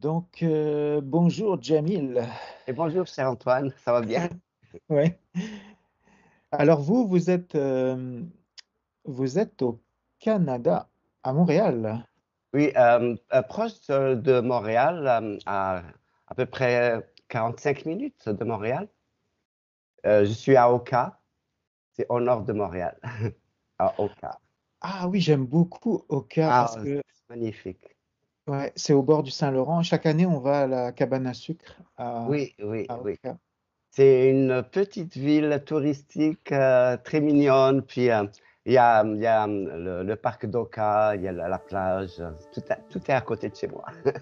Donc, euh, bonjour Jamil. Et bonjour, cher Antoine, ça va bien? Ouais. Alors vous, vous êtes, euh, vous êtes au Canada, à Montréal? Oui, euh, proche de, Montréal, à à peu près 45 minutes de Montréal. Je suis à Oka, c'est au nord de Montréal, à Oka. Ah oui, j'aime beaucoup Oka Ah, parce que c'est magnifique. Ouais, c'est au bord du Saint-Laurent. Chaque année, on va à la cabane à sucre à, Oui, oui, à oui. Oka. C'est une petite ville touristique euh, très mignonne. Puis euh, il y a, y a hum, le, le parc d'Oka, il y a la, la plage, tout, est- tout est à côté de chez moi.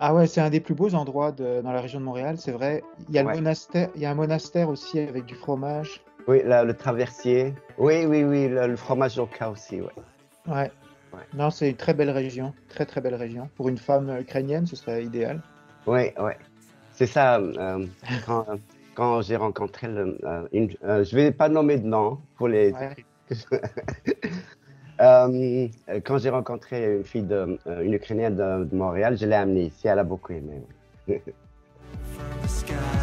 Ah ouais, c'est un des plus beaux endroits de- dans la région de Montréal, c'est vrai. Il y a le Ouais. monastère, il y a un monastère aussi avec du fromage. Oui, la- le traversier. Oui, oui, oui, le, le fromage d'Oka aussi, ouais. Ouais. Ouais. Non, c'est une très belle région, très très belle région. Pour une femme ukrainienne, ce serait idéal. Oui, oui. C'est ça, euh, quand, quand j'ai rencontré le, euh, une, euh, je vais pas nommer de nom pour les, Ouais. Euh, quand j'ai rencontré une fille de, euh, une Ukrainienne de, de Montréal, je l'ai amenée ici, elle a beaucoup aimé.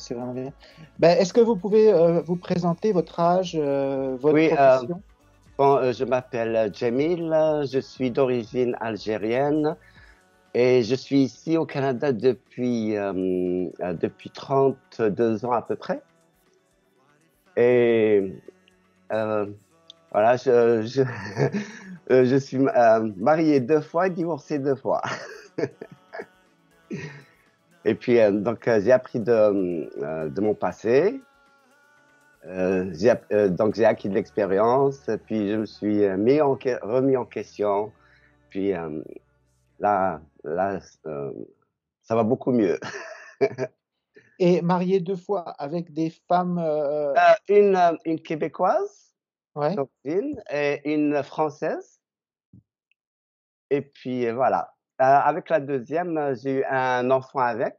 c'est vraiment bien. Ben, est-ce que vous pouvez euh, vous présenter votre âge, euh, votre Oui, euh, profession? Bon, je m'appelle Jamil, je suis d'origine algérienne et je suis ici au Canada depuis, depuis 32 ans à peu près. Et voilà, je, je, je suis marié deux fois et divorcé deux fois. Et puis, euh, donc, euh, j'ai appris de, euh, de mon passé. Euh, euh, donc, j'ai acquis de l'expérience. Puis, je me suis mis en, remis en question. Puis, euh, là, là euh, ça va beaucoup mieux. Et marié deux fois avec des femmes. euh, Euh, une, une Québécoise ouais. d'origine et une Française. Et puis, voilà. Euh, avec la deuxième, euh, j'ai eu un enfant avec.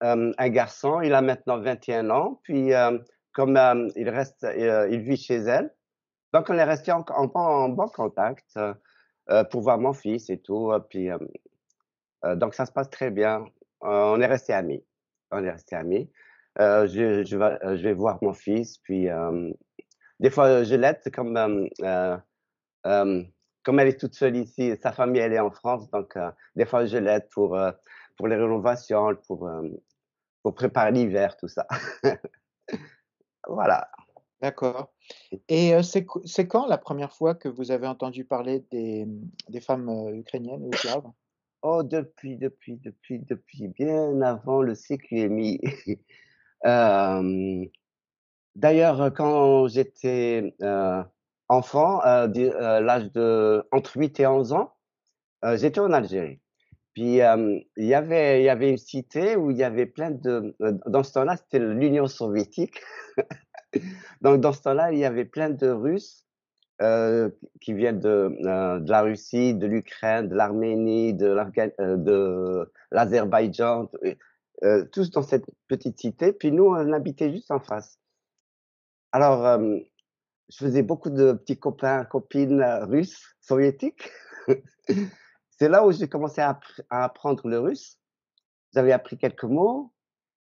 un garçon, il a maintenant 21 ans, puis comme il reste, euh, il vit chez elle, donc on est resté en, en, bon- contact pour voir mon fils et tout, puis donc ça se passe très bien. On est resté amis, on est resté amis. Je, vais, voir mon fils, puis des fois je l'aide comme comme elle est toute seule ici, sa famille elle est en France, donc euh, des fois je l'aide pour euh, pour les rénovations, pour euh, pour préparer l'hiver, tout ça. Voilà. D'accord. Et c'est qu- c'est quand la première fois que vous avez entendu parler des, des femmes ukrainiennes ou slaves? Oh, depuis, depuis, depuis, depuis bien avant le CQMI. D'ailleurs, quand j'étais enfant, euh, euh, l'âge de entre 8 et 11 ans, euh, j'étais en Algérie. Puis euh, il y avait, il y avait une cité où il y avait plein de. euh, Dans ce temps-là, c'était l'Union soviétique. Donc dans ce temps-là, il y avait plein de Russes euh, qui viennent de, de la Russie, de l'Ukraine, de l'Arménie, de l'Azerbaïdjan, tous dans cette petite cité. Puis nous, on habitait juste en face. Alors, je faisais beaucoup de petits copains, copines euh, russes, soviétiques. C'est là où j'ai commencé à, appr- à apprendre le russe. J'avais appris quelques mots.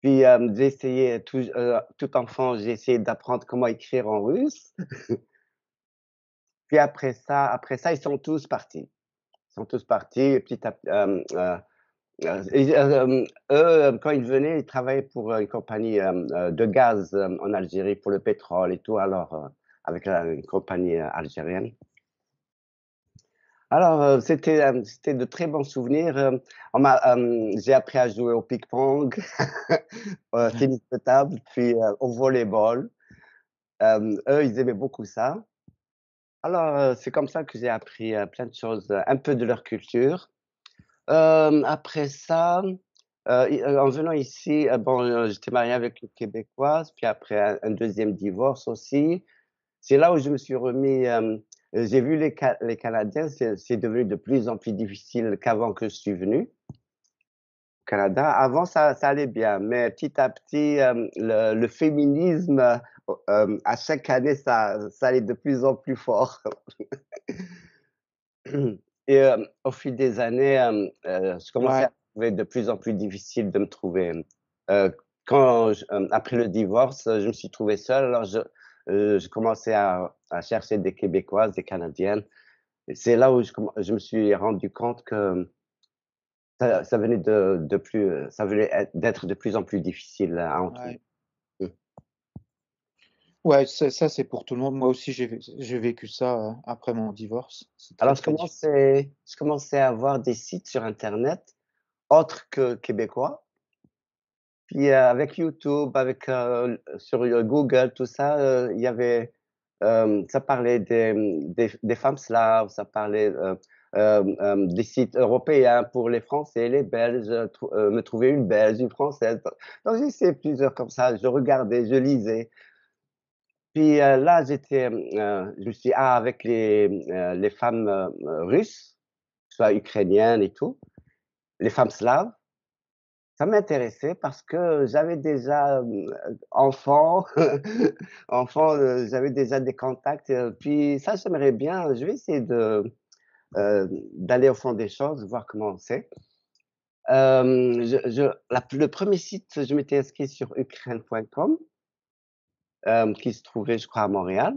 Puis euh, j'ai essayé, tout, euh, tout enfant, j'ai essayé d'apprendre comment écrire en russe. Puis après ça, après ça, ils sont tous partis. Ils sont tous partis. Et petit à euh, euh, et, eux, quand ils venaient, ils travaillaient pour une compagnie de gaz en Algérie pour le pétrole et tout. Alors, avec la, une compagnie euh, algérienne. Alors, euh, c'était euh, c'était de très bons souvenirs. On m'a, j'ai appris à jouer au ping-pong, au tennis de table, puis au volleyball. Eux, ils aimaient beaucoup ça. Alors, c'est comme ça que j'ai appris plein de choses, un peu de leur culture. Euh, après ça, euh, i- en venant ici, euh, bon, j'étais marié avec une Québécoise, puis après un, un deuxième divorce aussi. C'est là où je me suis remis euh, J'ai vu les, Ca- les Canadiens, c'est devenu de plus en plus difficile qu'avant que je suis venu au Canada. Avant, ça, ça allait bien, mais petit à petit, euh, le, le féminisme, euh, à chaque année, ça, ça allait de plus en plus fort. Et euh, au fil des années, je commençais Ouais. à trouver de plus en plus difficile de me trouver. Quand je- après le divorce, je me suis trouvé seul, alors je, euh, je commençais à, à chercher des Québécoises, des Canadiennes. C'est là où je, me suis rendu compte que ça, ça venait de, de plus, ça venait être- d'être de plus en plus difficile à en trouver. Ouais. Ouais, ça, ça, c'est pour tout le monde. Moi aussi, j'ai vé- j'ai vécu ça euh, après mon divorce. Alors, commençais, je commençais à avoir des sites sur Internet autres que québécois. Puis euh, avec YouTube, avec euh, sur euh, Google, tout ça, euh, il y avait, euh, ça parlait des, des, des femmes slaves, ça parlait des sites européens pour les Français, les Belges, euh, me trouver une Belge, une Française. Donc essayé plusieurs comme ça, je regardais, je lisais. Puis là, j'étais, je me suis ah, avec les, les femmes russes, soit ukrainiennes et tout, les femmes slaves, ça m'intéressait parce que j'avais déjà euh, enfant, enfant, euh, j'avais déjà des contacts. euh, puis ça, j'aimerais bien. Je vais essayer de euh, d'aller au fond des choses, voir comment c'est. Euh, je, je, le premier site, je m'étais inscrit sur ukraine.com, euh, qui se trouvait, je crois, à Montréal.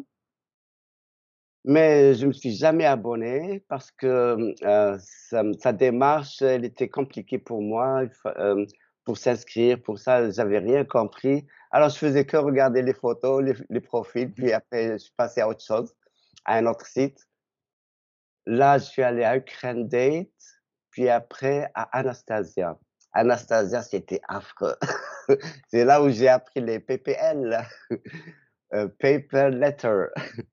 Mais je me suis jamais abonné parce que euh, sa, sa démarche, elle était compliquée pour moi. euh, pour s'inscrire, pour ça, j'avais rien compris. Alors, je faisais que regarder les photos, les, les profils, puis après, je suis passé à autre chose, à un autre site. Là, je suis allé à Ukraine Date, puis après à Anastasia. Anastasia, c'était affreux. C'est là où j'ai appris les PPL, euh, Paper Letter.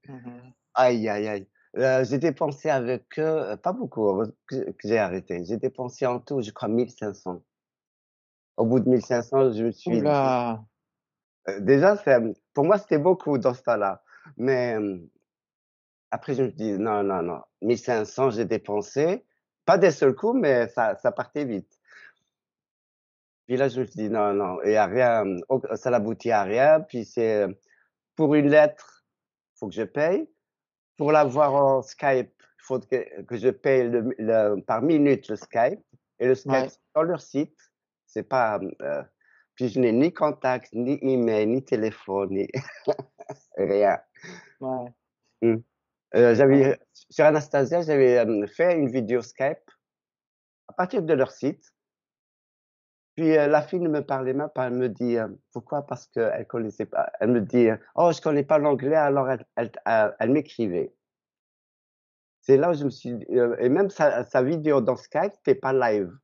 Mhm. Aïe, aïe, aïe. Euh, j'ai dépensé avec eux, euh, pas beaucoup, heureusement que, que j'ai arrêté. J'ai dépensé en tout, je crois, 1500. Au bout de 1500, je me suis dit, Oula. euh, déjà, c'est, pour moi, c'était beaucoup dans ce temps-là. Mais euh, après, je me suis dit, non, non, non, 1500, j'ai dépensé. Pas d'un seul coup, mais ça, ça partait vite. Puis là, je me suis dit, non, non, il y a rien, au- ça n'aboutit à rien. Puis c'est, euh, pour une lettre, faut que je paye. Pour l'avoir en Skype, il faut que, que je paye le, le- par minute le Skype. Et le Skype, Ouais. dans leur site, c'est pas. euh, puis je n'ai ni contact, ni email, ni téléphone, ni rien. Ouais. Euh, j'avais, sur Anastasia, j'avais euh, fait une vidéo Skype à partir de leur site. Puis euh, la fille ne me parlait même pas. Elle me dit euh, pourquoi? Parce qu'elle connaissait pas. Elle me dit euh, oh je connais pas l'anglais alors elle, elle, m'écrivait. C'est là où je me suis euh, et même sa, vidéo dans Skype c'était pas live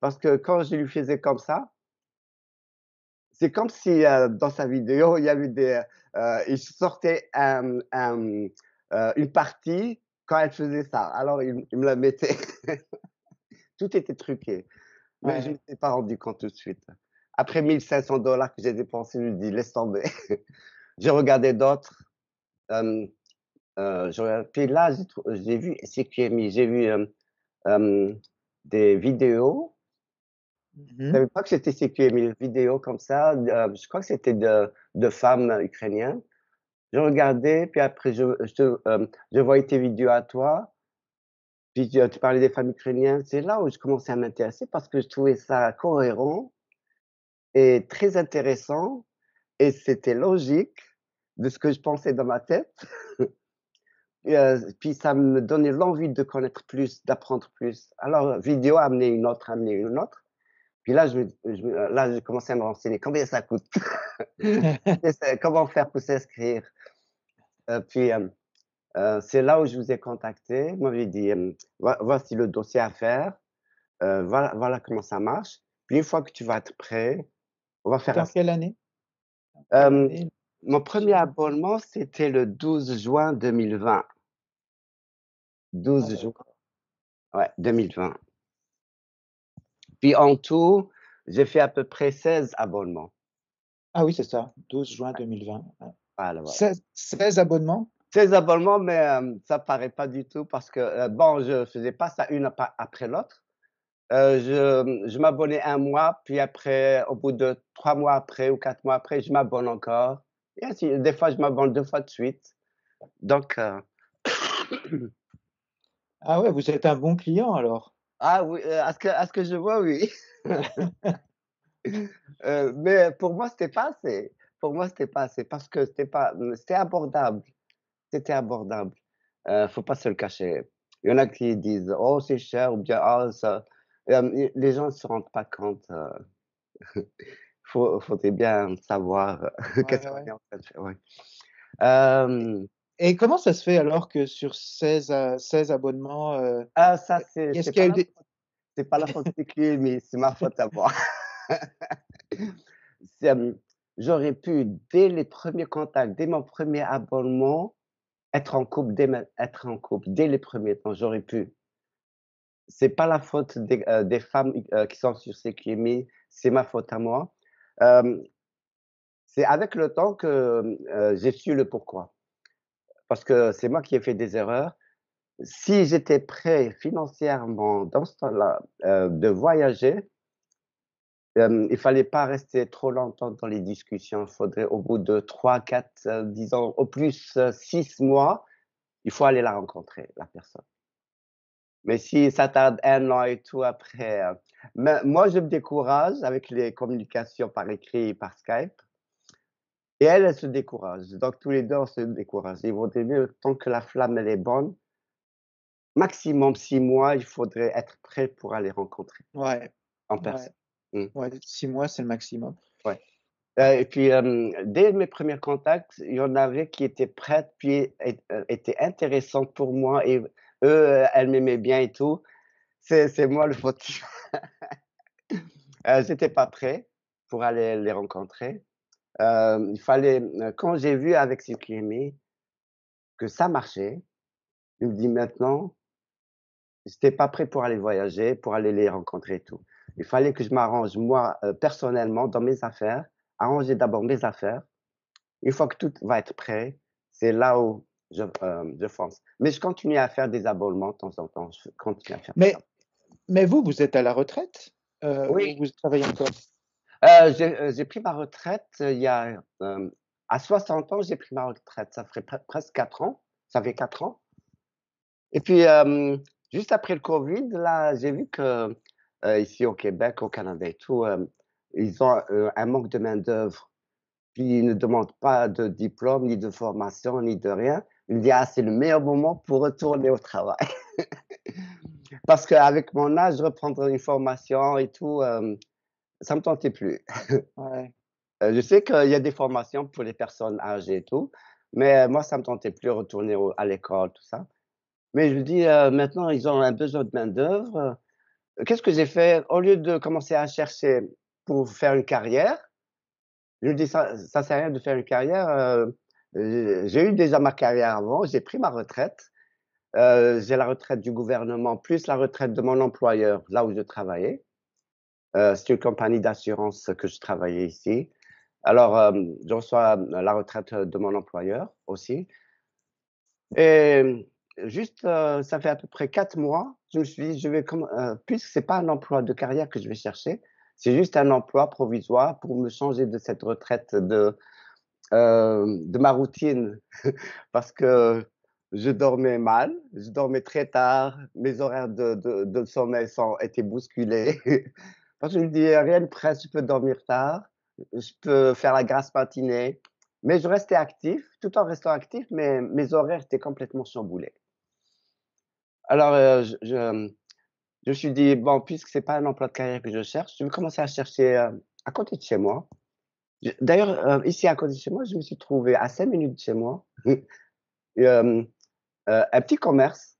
parce que quand je lui faisais comme ça, c'est comme si euh, dans sa vidéo il y avait euh, il sortait un, un, euh, une partie quand elle faisait ça. Alors il me la mettait. Tout était truqué. Mais je ne m'étais pas rendu compte tout de suite. Après 1500 dollars que j'ai dépensé, je me dis, laisse tomber. j'ai regardé d'autres. Euh, euh, je puis là, j'ai vu CQMI, j'ai vu euh, euh, des vidéos. Je Mhm. savais pas que c'était CQMI, vidéos comme ça. euh, je crois que c'était de, de femmes ukrainiennes. Je regardais, puis après, je, je, euh, je voyais tes vidéos à toi. Puis tu, tu parlais des femmes ukrainiennes. C'est là où je commençais à m'intéresser parce que je trouvais ça cohérent et très intéressant. Et c'était logique de ce que je pensais dans ma tête. Et, euh, puis ça me donnait l'envie de connaître plus, d'apprendre plus. Alors, vidéo amener une autre, amener une autre. Puis là, je, je là, j'ai commencé à me renseigner. Combien ça coûte? Comment faire pour s'inscrire? Euh, Puis, euh, euh, c'est là où je vous ai contacté. Vous m'avez dit, euh, Vo- voici le dossier à faire. Euh, voilà, voilà comment ça marche. Puis une fois que tu vas être prêt, on va faire Dans quelle année? Mon premier abonnement, c'était le 12 juin 2020. Ah, 12 juin, d'accord. ouais, 2020. Puis en tout, j'ai fait à peu près 16 abonnements. Ah oui, c'est ça. 12 juin 2020. Ouais. Voilà, voilà. 16, 16 abonnements? 16 abonnements, mais euh, ça paraît pas du tout parce que, euh, bon, je faisais pas ça une après l'autre. Euh, je je m'abonnais un mois, puis après, au bout de trois mois après ou quatre mois après, je m'abonne encore. Et ainsi, des fois, je m'abonne deux fois de suite. Donc, euh, Ah ouais, vous êtes un bon client alors. ah oui, à ce que, à ce que je vois, oui. Mais pour moi, c'était pas assez. Pour moi, c'était pas assez parce que c'était pas, c'était abordable. C'était abordable. Euh, faut pas se le cacher. Il y en a qui disent, oh, c'est cher, ou bien, ah, ça. Euh, les gens ne se rendent pas compte. Euh, faut, faudrait bien savoir euh, Ouais, qu'est-ce ouais, qu'on est en train de faire. ouais. Euh, Et comment ça se fait alors que sur 16, à- 16 abonnements, ah, ça, c'est c'est pas des... pas la faute des clients, mais c'est ma faute à moi. J'aurais pu, dès les premiers contacts, dès mon premier abonnement, être en couple, dès, être en couple, dès les premiers temps, j'aurais pu. C'est pas la faute des, euh, des femmes euh, qui sont sur ces clients, c'est ma faute à moi. Euh, c'est avec le temps que euh, j'ai su le pourquoi. Parce que c'est moi qui ai fait des erreurs. Si j'étais prêt financièrement dans ce temps-là euh, de voyager, euh, il fallait pas rester trop longtemps dans les discussions. Il faudrait au bout de 3, 4, euh, disons au plus euh, 6 mois, il faut aller la rencontrer, la personne. Mais si ça tarde un an et tout après, euh, mais moi je me décourage avec les communications par écrit et par Skype. Et elle, elle se décourage. Donc tous les deux, on se décourage. Il vaudrait mieux, tant que la flamme elle est bonne, maximum six mois, il faudrait être prêt pour aller rencontrer Ouais, en ouais, Mm. ouais, six mois, c'est le maximum. Ouais. Euh, et puis, euh, dès mes premiers contacts, il y en avait qui étaient prêtes, puis étaient intéressantes pour moi, et eux, euh, elles m'aimaient bien et tout. C'est, moi le fautif. euh, j'étais pas prêt pour aller les rencontrer. Euh, il fallait, quand j'ai vu avec clients que ça marchait, je me dis maintenant, j'étais pas prêt pour aller voyager, pour aller les rencontrer et tout. Il fallait que je m'arrange moi euh, personnellement dans mes affaires, arranger d'abord mes affaires. Une fois que tout va être prêt, c'est là où je, euh, je fonce. Mais je continue à faire des abonnements de temps en temps. Je continue à faire Mais, mais vous, vous êtes à la retraite euh, Oui. ou vous travaillez encore? J'ai pris ma retraite il y a à 60 ans, j'ai pris ma retraite. Ça ferait pre- presque 4 ans. Ça fait 4 ans. Et puis, juste après le Covid, là, j'ai vu que euh, ici au Québec, au Canada et tout, euh, ils ont euh, un manque de main-d'œuvre. Puis ils ne demandent pas de diplôme, ni de formation, ni de rien. Ils me disent, ah, c'est le meilleur moment pour retourner au travail. Parce qu'avec mon âge, reprendre une formation et tout, ça me tentait plus. Ouais. Je sais qu'il y a des formations pour les personnes âgées et tout, mais moi, ça me tentait plus de retourner au- à l'école, tout ça. Mais je dis, maintenant, ils ont un besoin de main-d'œuvre. Qu'est-ce que j'ai fait? Au lieu de commencer à chercher pour faire une carrière, je me dis, ça, ça sert à rien de faire une carrière. euh, euh, j'ai eu déjà ma carrière avant, j'ai pris ma retraite. Euh, j'ai la retraite du gouvernement plus la retraite de mon employeur, là où je travaillais. C'est une compagnie d'assurance que je travaillais ici. Alors, euh, je reçois la retraite de mon employeur aussi. Et juste, euh, ça fait à peu près quatre mois, je me suis dit, je vais, euh, puisque c'est pas un emploi de carrière que je vais chercher, c'est juste un emploi provisoire pour me changer de cette retraite de, euh, de ma routine, parce que je dormais mal, je dormais très tard, mes horaires de, de, sommeil étaient bousculés. Parce que je me dis, rien de presse, je peux dormir tard, je peux faire la grasse matinée, mais je restais actif, tout en restant actif, mais mes horaires étaient complètement chamboulés. Alors, euh, je, je, je me suis dit, bon, puisque c'est pas un emploi de carrière que je cherche, je vais commencer à chercher euh, à côté de chez moi. D'ailleurs, euh, ici à côté de chez moi, je me suis trouvé à cinq minutes de chez moi, euh, euh, un petit commerce,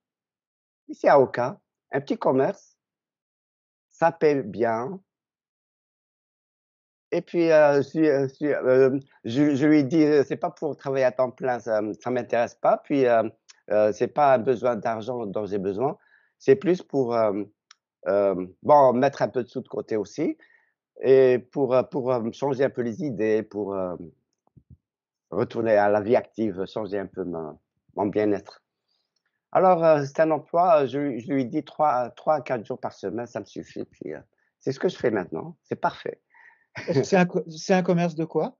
ici à Oka, un petit commerce, ça paie bien. Et puis, euh, je, euh, euh, je, je lui ai dit, euh, c'est pas pour travailler à temps plein, ça, ça m'intéresse pas. Puis, euh, euh, c'est pas un besoin d'argent dont j'ai besoin. C'est plus pour, euh, euh, bon, mettre un peu de sous de côté aussi. Et pour, euh, pour changer un peu les idées, pour retourner à la vie active, changer un peu ma, mon bien-être. Alors, c'est un emploi, je, lui dis 3, 3 à 4 jours par semaine, ça me suffit. Puis, c'est ce que je fais maintenant. C'est parfait. C'est un commerce de quoi?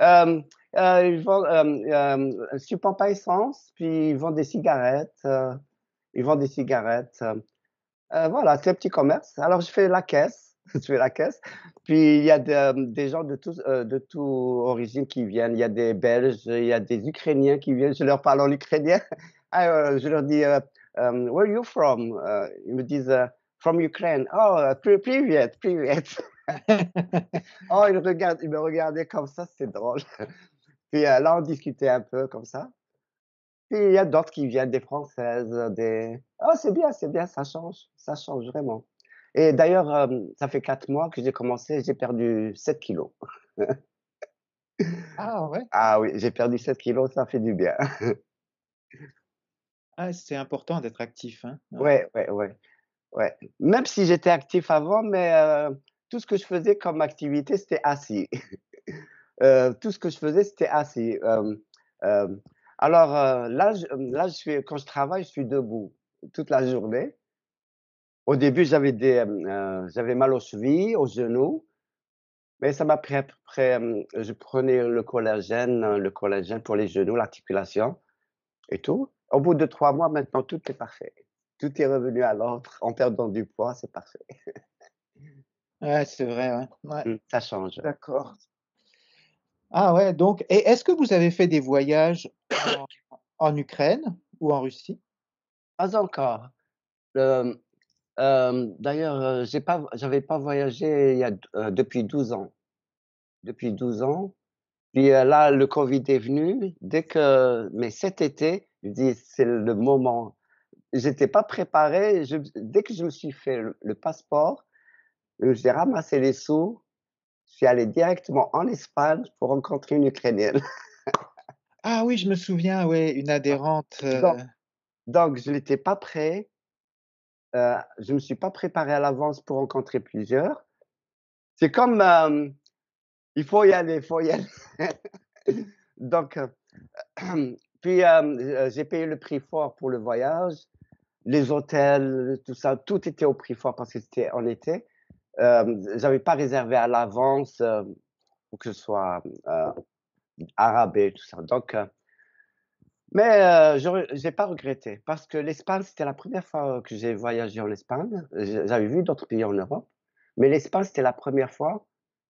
Euh, euh, ils vendent euh, euh un support pas essence, puis ils vendent des cigarettes. ils vendent des cigarettes. voilà, c'est un petit commerce. Alors, je fais la caisse. je fais la caisse. Puis, il y a des gens de tous de toute origine qui viennent. Il y a des Belges, il y a des Ukrainiens qui viennent. Je leur parle en ukrainien. Ah, je leur dis um, Where are you from? ils me disent From Ukraine. Oh, privet, privet. Oh, ils me regardaient comme ça, c'est drôle. Puis euh, là, on discutait un peu comme ça. Puis il y a d'autres qui viennent, des Françaises, des... Oh, c'est bien, c'est bien, ça change, ça change vraiment. Et d'ailleurs, euh, ça fait quatre mois que j'ai commencé, j'ai perdu 7 kilos. Ah ouais, Ah oui, j'ai perdu 7 kilos, ça fait du bien. ah, c'est important d'être actif, hein. Ouais, ouais, ouais, ouais. Même si j'étais actif avant, mais euh, tout ce que je faisais comme activité, c'était assis. Euh, tout ce que je faisais, c'était assis. Euh, euh, alors euh, là, je, là je suis, quand je travaille, je suis debout toute la journée. Au début, j'avais euh, j'avais mal aux chevilles, aux genoux, mais ça m'a pris à peu près, je prenais le collagène, le collagène pour les genoux, l'articulation et tout. Au bout de trois mois, maintenant, tout est parfait. Tout est revenu à l'ordre en perdant du poids, c'est parfait. Ouais, c'est vrai, ouais. Ouais, Mm, Ça change. d'accord. Ah ouais, donc, et est-ce que vous avez fait des voyages en, en Ukraine ou en Russie? Pas encore. Euh, d'ailleurs, euh, j'ai pas, j'avais pas voyagé il y a, euh, depuis 12 ans. Depuis 12 ans. Puis euh, là, le Covid est venu. Dès que, mais cet été, je dis, c'est le moment. J'étais pas préparé. Je, dès que je me suis fait le, le passeport, j'ai ramassé les sous. Je suis allé directement en Espagne pour rencontrer une Ukrainienne. Ah oui, je me souviens, ouais, une adhérente. euh, Donc, donc je n'étais pas prêt. Euh, je me suis pas préparé à l'avance pour rencontrer plusieurs. C'est comme, euh, il faut y aller, il faut y aller. Donc, puis j'ai payé le prix fort pour le voyage, les hôtels, tout ça, tout était au prix fort parce que c'était en été. Euh, j'avais pas réservé à l'avance euh, pour que ce soit euh, arabé, tout ça. Donc, euh, mais je j'ai pas regretté parce que l'Espagne, c'était la première fois que j'ai voyagé en Espagne. J'avais vu d'autres pays en Europe, mais l'Espagne, c'était la première fois.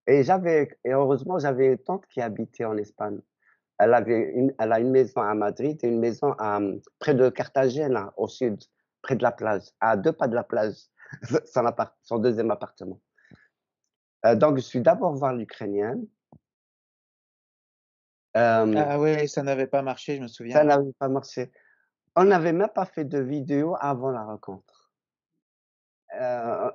Et et heureusement, j'avais une tante qui habitait en Espagne. Elle avait elle a une maison à Madrid et une maison à, près de Cartagena, au sud, près de la plage, à deux pas de la plage, son, appart, son deuxième appartement. Euh, donc, je suis d'abord voir l'Ukrainienne. Euh, Ah ouais, ça n'avait pas marché, je me ça souviens. n'avait pas marché. On n'avait même pas fait de vidéo avant la rencontre. Euh,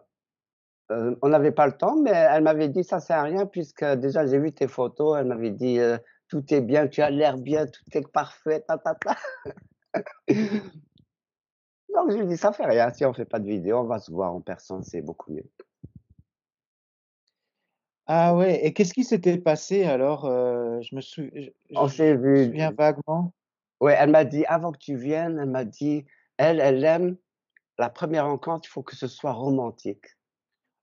on n'avait pas le temps, mais elle m'avait dit ça sert à rien puisque déjà j'ai vu tes photos. Elle m'avait dit tout est bien, tu as l'air bien, tout est parfait, ta ta ta. Donc je lui dit ça fait rien. Si on fait pas de vidéo, on va se voir en personne, c'est beaucoup mieux. Ah ouais, et qu'est-ce qui s'était passé alors? euh, je me sou- je, On me souviens vaguement. Ouais, elle m'a dit avant que tu viennes, elle m'a dit elle, elle aime la première rencontre, il faut que ce soit romantique.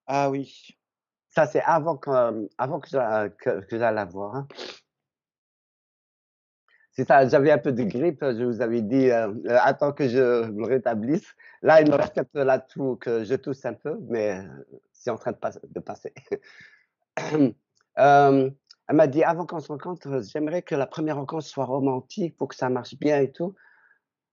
Ah oui. Ça, c'est avant que, euh, avant que que, que j'aille la voir. hein. C'est ça, j'avais un peu de grippe, je vous avais dit, euh, euh, attends que je me rétablisse. Là, il me reste un peu la toux, que je tousse un peu, mais euh, c'est en train de, pas- de passer. Euh, elle m'a dit, avant qu'on se rencontre, j'aimerais que la première rencontre soit romantique pour que ça marche bien et tout.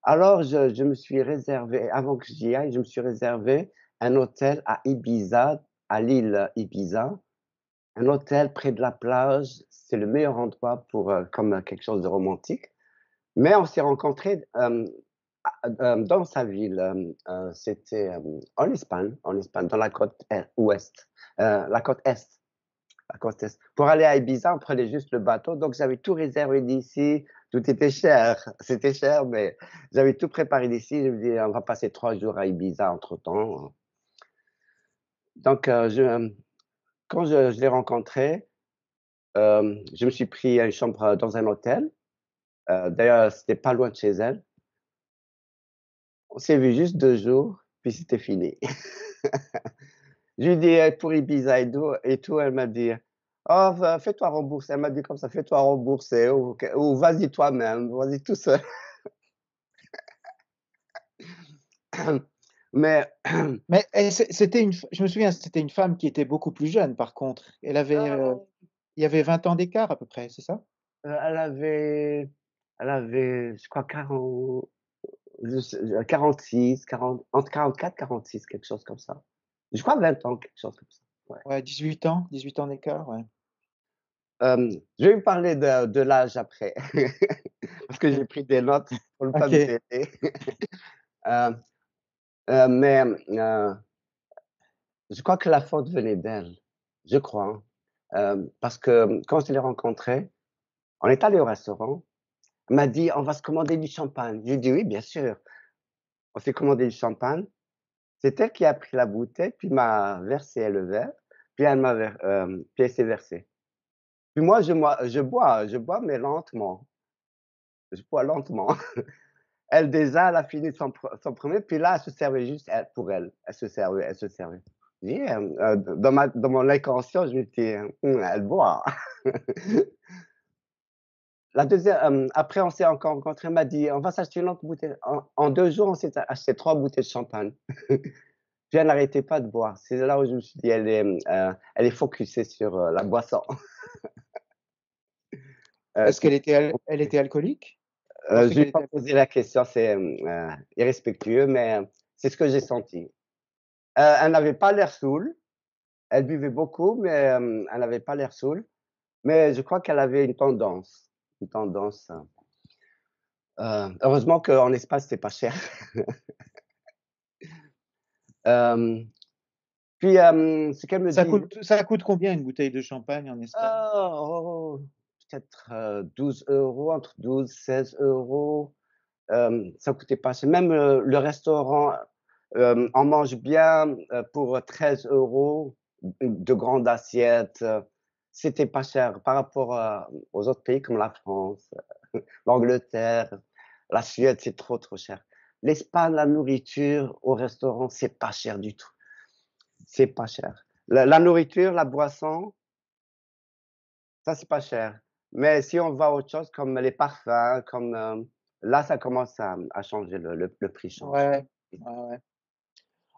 Alors, je, je me suis réservé, avant que j'y aille, je me suis réservé un hôtel à Ibiza, à l'île Ibiza. Un hôtel près de la plage, c'est le meilleur endroit pour euh, comme euh, quelque chose de romantique. Mais on s'est rencontrés dans sa ville. euh, C'était en Espagne, en Espagne, dans la côte est- ouest, la côte est, la côte est. Pour aller à Ibiza, on prenait juste le bateau. Donc j'avais tout réservé d'ici. Tout était cher, c'était cher, mais j'avais tout préparé d'ici. Je me dis, on va passer trois jours à Ibiza entre temps. Donc je, quand je, je l'ai rencontré, euh, je me suis pris une chambre dans un hôtel. Heu, d'ailleurs, c'était pas loin de chez elle. On s'est vu juste 2 jours, puis c'était fini. Je lui ai dit: «Hey, pour Ibiza et tout et tout», elle m'a dit: «Oh, fais-toi rembourser». Elle m'a dit comme ça: «Fais-toi rembourser ou ou vas-y toi-même, vas-y tout seul». Mais Mais c'est c'était une je me souviens, c'était une femme qui était beaucoup plus jeune par contre. Elle avait, heu, heu, il y avait 20 ans d'écart à peu près, c'est ça? heu, elle avait elle avait, je crois 40 je sais, heu, 46, 40 entre 44, 46, quelque chose comme ça. Je crois 20 ans, quelque chose comme ça, ouais. Ouais, 18 ans, 18 ans d'écart, ouais. Je vais vous parler de de l'âge après, parce que j'ai pris des notes pour ne pas me Heu, mais, heu, je crois que la faute venait d'elle, je crois, hein. Hem, parce que quand je l'ai rencontrée, on est allés au restaurant, elle m'a dit: «On va se commander du champagne». Je lui ai dit: «Oui, bien sûr». On s'est commandé du champagne. C'est elle qui a pris la bouteille, puis m'a versé le verre, puis elle m'a puis elle s'est versée. Puis moi moi je bois je bois mais lentement, je bois lentement. Elle déjà, elle a fini son pre son 1er, puis là, elle se servait juste elle pour elle. Elle se servait elle se servait. Hem, heu, dans ma dans mon inconscient, je me dis: «Mmh, elle boit». La deuxième après on s'est encore rencontrés, elle m'a dit: «On va s'acheter une autre bouteille». En en 2 jours, on s'est acheté 3 bouteilles de champagne. Puis elle n'arrêtait pas de boire. C'est là où je me suis dit: «Elle est, heu, elle est focusée sur, la boisson». Est-ce qu'elle était elle était alcoolique? Pensez je lui qu'elle ai était pas posé la question, c'est, hem, heu, irrespectueux, mais c'est ce que j'ai senti. Heu, elle n'avait pas l'air saoule, elle buvait beaucoup, mais, hem, elle n'avait pas l'air saoule, mais je crois qu'elle avait une tendance, une tendance, heu, heureusement qu'en Espagne, c'était pas cher. Puis, ce qu'elle me Ça disait coûte ça coûte combien une bouteille de champagne en Espagne? oh, peut-être, heu, 12 €, entre 12-16 €. Hem, ça coûtait pas cher. Même, heu, le restaurant, on mange bien, heu, pour 13 €, de grandes assiettes, c'était pas cher par rapport aux autres pays comme la France, l'Angleterre, la Suède, c'est trop, trop cher. L'Espagne, la nourriture au restaurant, c'est pas cher du tout, c'est pas cher. La la nourriture, la boisson, ça, c'est pas cher. Mais si on va autre chose comme les parfums, comme, hem, là, ça commence à à changer, le le le prix change. Ouais, ouais, ouais.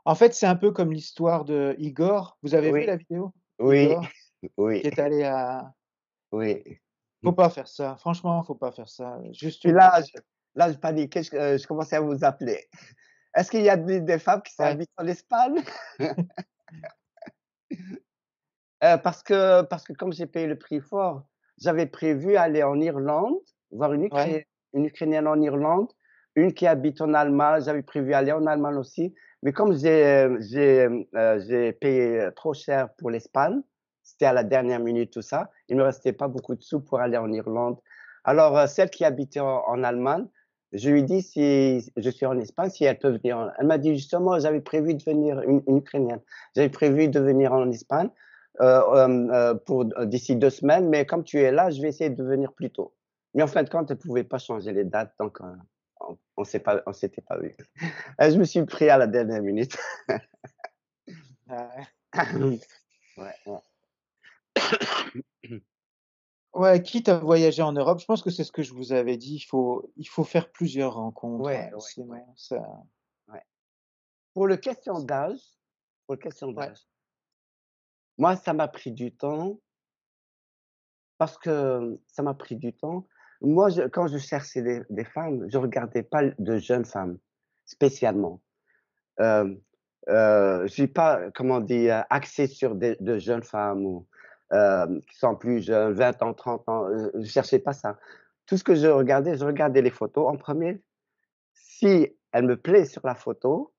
En fait, c'est un peu comme l'histoire de Igor. Vous avez vu la vidéo? oui, Igor oui, qui est allé à oui. faut pas faire ça, franchement, faut pas faire ça. Juste une là, je là, je paniquais, je, heu, je commençais à vous appeler. Est-ce qu'il y a des des femmes qui ouais, habitent en Espagne? Heu, parce que parce que comme j'ai payé le prix fort, j'avais prévu aller en Irlande, voir une ouais, Ukrai une Ukrainienne en Irlande, une qui habite en Allemagne, j'avais prévu aller en Allemagne aussi. Mais comme j'ai, hem, heu, j'ai payé, trop cher pour l'Espagne, c'était à la dernière minute tout ça, il me restait pas beaucoup de sous pour aller en Irlande. Alors, celle qui habitait en en Allemagne, je lui dis si je suis en Espagne, si elle peut venir en elle m'a dit: «Justement, j'avais prévu de venir» une une Ukrainienne, «j'avais prévu de venir en Espagne, pour d d'ici 2 semaines, mais comme tu es là, je vais essayer de venir plus tôt». Mais en fin de compte, elle pouvait pas changer les dates, donc on pas on s'était pas vus. Et je me suis pris à la dernière minute. ouais. Ouais, ouais. Ouais, quitte à voyager en Europe, je pense que c'est ce que je vous avais dit, il faut il faut faire plusieurs rencontres, Ouais, heu, ouais, ça. Pour le question d'âge pour le question d'âge, moi, ça m'a pris du temps parce que ça m'a pris du temps. Moi, quand je cherchais des femmes, je regardais pas de jeunes femmes, spécialement. Hem, heu, je suis pas, comment dire, axé sur des de jeunes femmes hem, qui sont plus jeunes, 20 ans, 30 ans, heu, je cherchais pas ça. Tout ce que je regardais, je regardais les photos en premier. Si elle me plaît sur la photo,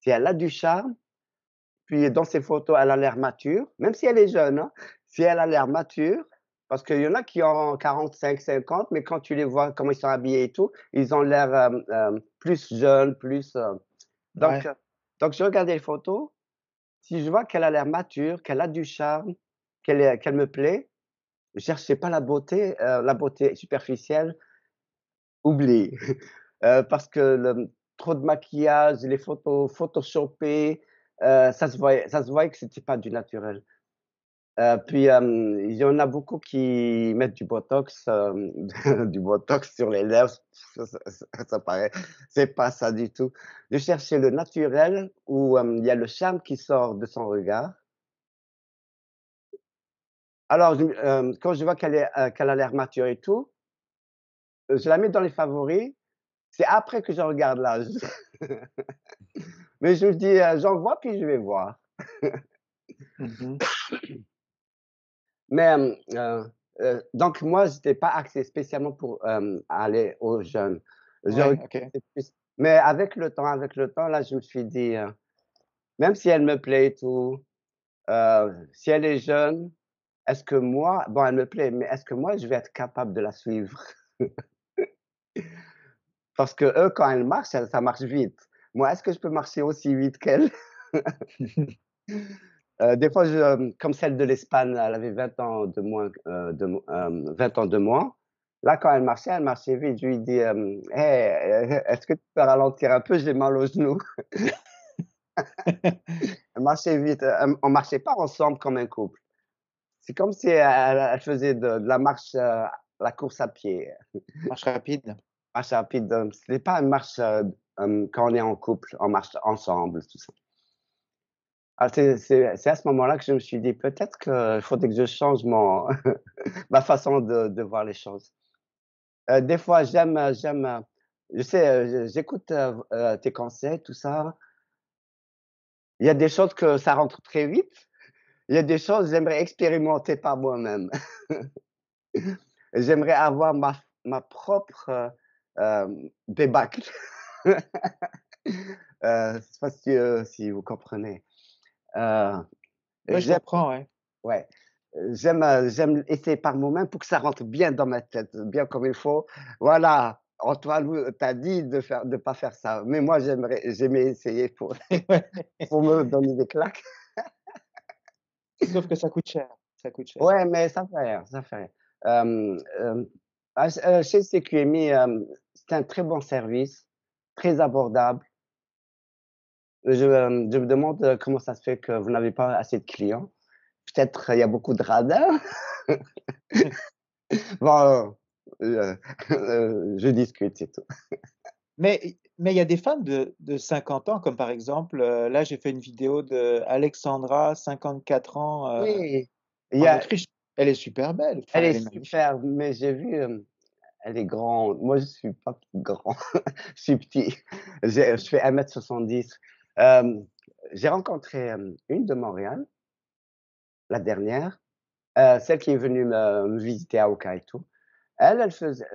si elle a du charme, puis dans ses photos, elle a l'air mature, même si elle est jeune, hein, si elle a l'air mature, parce qu'il y en a qui ont 45-50, mais quand tu les vois comment ils sont habillés et tout, ils ont l'air, hem, hem, plus jeunes, plus, heu donc ouais, donc je regardais les photos, si je vois qu'elle a l'air mature, qu'elle a du charme, qu'elle qu'elle me plaît, je cherchais pas la beauté, la beauté superficielle. oublie. Parce que le trop de maquillage, les photos photoshopées, ça se voyait ça se voyait que c'était pas du naturel. Heu, puis, hem, il y en a beaucoup qui mettent du botox, hem, du botox sur les lèvres, ça ça ça paraît c'est pas ça du tout. Je cherchais le naturel où, il y a le charme qui sort de son regard. Alors je quand je vois qu'elle qu'elle a l'air mature et tout, je la mets dans les favoris, c'est après que je regarde l'âge. Mais je me dis, heu: «J'envoie puis je vais voir». Mmh mh. Mais, hem, heu heu, donc moi, j'étais pas axé spécialement pour, aller aux jeunes. Je Ouais, mais avec le temps avec le temps, là, je me suis dit, «Même si elle me plaît et tout, si elle est jeune, est-ce que moi bon, elle me plaît, mais est-ce que moi, je vais être capable de la suivre?» Parce qu'eux, quand elles marchent, ça marche vite. Moi, est-ce que je peux marcher aussi vite qu'elles? Heu, des fois, hem, comme celle de l'Espagne, elle avait 20 ans de moins q heu, de mo hem, 20 ans de moins. Là, quand elle marchait, elle marchait vite. Je lui dis, hem: «Hé, heu, est-ce que tu peux ralentir un peu? J'ai mal aux genoux». Elle marchait vite, on marchait pas ensemble comme un couple. C'est comme si elle faisait de de la marche, la course à pied. Marche rapide. Marche rapide, hem, ce n'est pas une marche, heu, hem, quand on est en couple, on marche ensemble, tout ça. Ah, c'est à ce moment-là que je me suis dit: «Peut-être qu'il faudrait que je change mon ma façon de de voir les choses». Des fois, j'aime, j'aime, je sais, j'écoute, tes conseils, tout ça. Il y a des choses que ça rentre très vite. Il y a des choses, j'aimerais expérimenter par moi-même. J'aimerais avoir ma ma propre, débâcle. Heu, je sais pas si, si vous comprenez? Ouais, je comprends, ouais. ouais, j'aime, j'aime essayer par moi-même pour que ça rentre bien dans ma tête, bien comme il faut. Voilà, Antoine vous t'a dit de faire de pas faire ça, mais moi j'aimerais j'aimais essayer pour pour me donner des claques. Sauf que ça coûte cher, ça coûte cher. Ouais, mais ça fait ça fait rien. Hem, hem, ah chez CQMI, hem, c'est un très bon service, très abordable. Je, je me demande, heu, comment ça se fait que vous n'avez pas assez de clients? Peut-être il y a beaucoup de radins? Bon, je discute, c'est tout. Mais mais il y a des femmes de de 50 ans, comme par exemple, là, j'ai fait une vidéo d'Alexandra, 54 ans, Oui, il y en a Autriche. Elle est super belle, Elle enfin, est elle est magnifique. superbe, mais j'ai vu, elle est grande. Moi, je suis pas grand, je suis petit. J'ai je fais 1 m 70. Hem, j'ai rencontré, hem, une de Montréal la dernière, heu, celle qui est venue me me visiter à tout. Elle, elle faisait,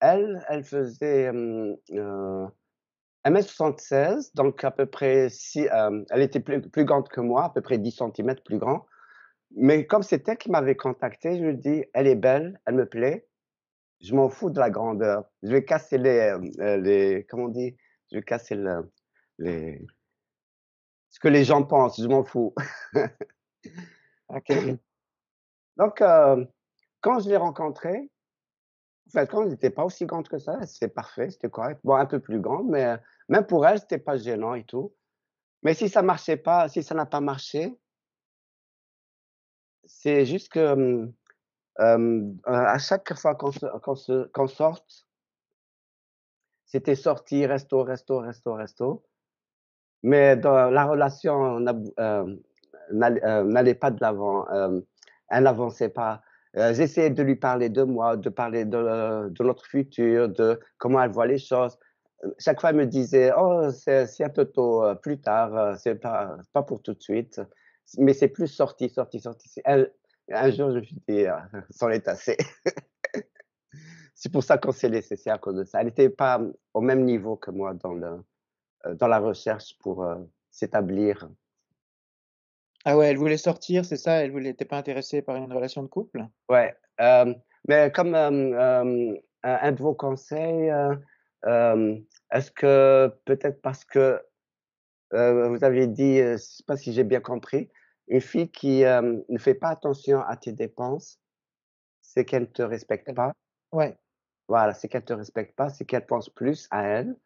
elle, elle faisait, hem, heu, 1 m 76, donc à peu près si hem, elle était plus plus grande que moi, à peu près 10 centimètres plus grand. Mais comme c'est elle qui m'avait contacté, je lui dis: «Elle est belle, elle me plaît, je m'en fous de la grandeur. Je vais casser les, heu, les comment on dit? Je vais casser le les ce que les gens pensent, je m'en fous». OK. Donc, hem, quand je l'ai rencontrée, en fait, quand elle était pas aussi grande que ça, c'était parfait, c'était correct. Bon, un peu plus grande, mais même pour elle, c'était pas gênant et tout. Mais si ça marchait pas, si ça n'a pas marché c'est juste que, heu, à chaque fois qu'on se qu'on sorte c'était sorties, resto, resto, resto, resto. Mais la relation heu, n'allait pas de l'avant, elle n'avançait pas. Heu, j'essayais de lui parler de moi, de parler de notre futur, de comment elle voit les choses. Chaque fois elle me disait: «Oh, c'est un peu tôt, heu, plus tard, c'est pas pas pour tout de suite». Mais c'est plus sorties, sorties. C'est elle un jour je me suis dit: «Ah, c'en est assez». C'est pour ça qu'on s'est laissé, c'est à cause de ça. Elle était pas, au même niveau que moi dans le, heu, dans la recherche pour, heu, s'établir. Ah ouais, elle voulait sortir, c'est ça? Elle voulait était pas intéressée par une relation de couple? Ouais, hem, mais comme, un de vos conseils, est-ce que peut-être parce que, vous aviez dit, je sais pas si j'ai bien compris, une fille qui, ne fait pas attention à tes dépenses, c'est qu'elle ne te respecte pas? ouais. Voilà, c'est qu'elle te respecte pas, c'est qu'elle pense plus à elle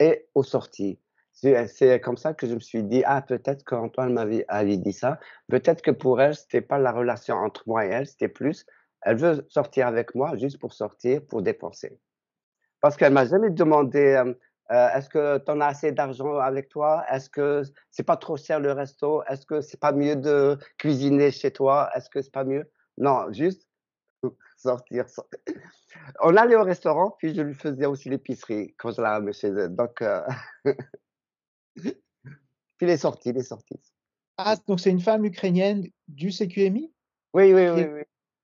et aux sorties. C'est comme ça que je me suis dit: «Ah peut-être qu'Antoine m'avait avait dit ça. Peut-être que pour elle, c'était pas la relation entre moi et elle, c'était plus, elle veut sortir avec moi juste pour sortir, pour dépenser». Parce qu'elle m'a jamais demandé, heu: «Est-ce que tu en as assez d'argent avec toi? Est-ce que c'est pas trop cher le resto? Est-ce que c'est pas mieux de cuisiner chez toi? Est-ce que c'est pas mieux?» non, juste sortir, so on allait au restaurant, puis je lui faisais aussi l'épicerie quand je la ramenais chez elle, donc heu puis les sorties, les sorties. Ah, donc c'est une femme ukrainienne du CQMI? Oui, oui, oui, oui.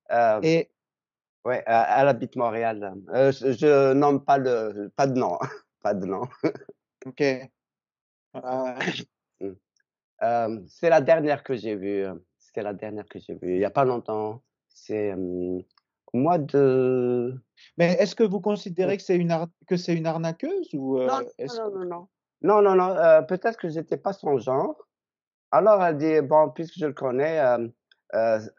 Hem, et ouais, elle habite Montréal. Je je nomme pas le pas de nom, pas de nom. OK. Mmh. Hem, c'est la dernière que j'ai vue, heu, c'était la dernière que j'ai vue, il y a pas longtemps. C'est, hem, au mois de Mais est-ce que vous considérez que c'est une ar que c'est une arnaqueuse ou, non, non, est-ce non, non, non. Non, peut-être que j'étais pas son genre. Alors elle dit: «Bon, puisque je le connais,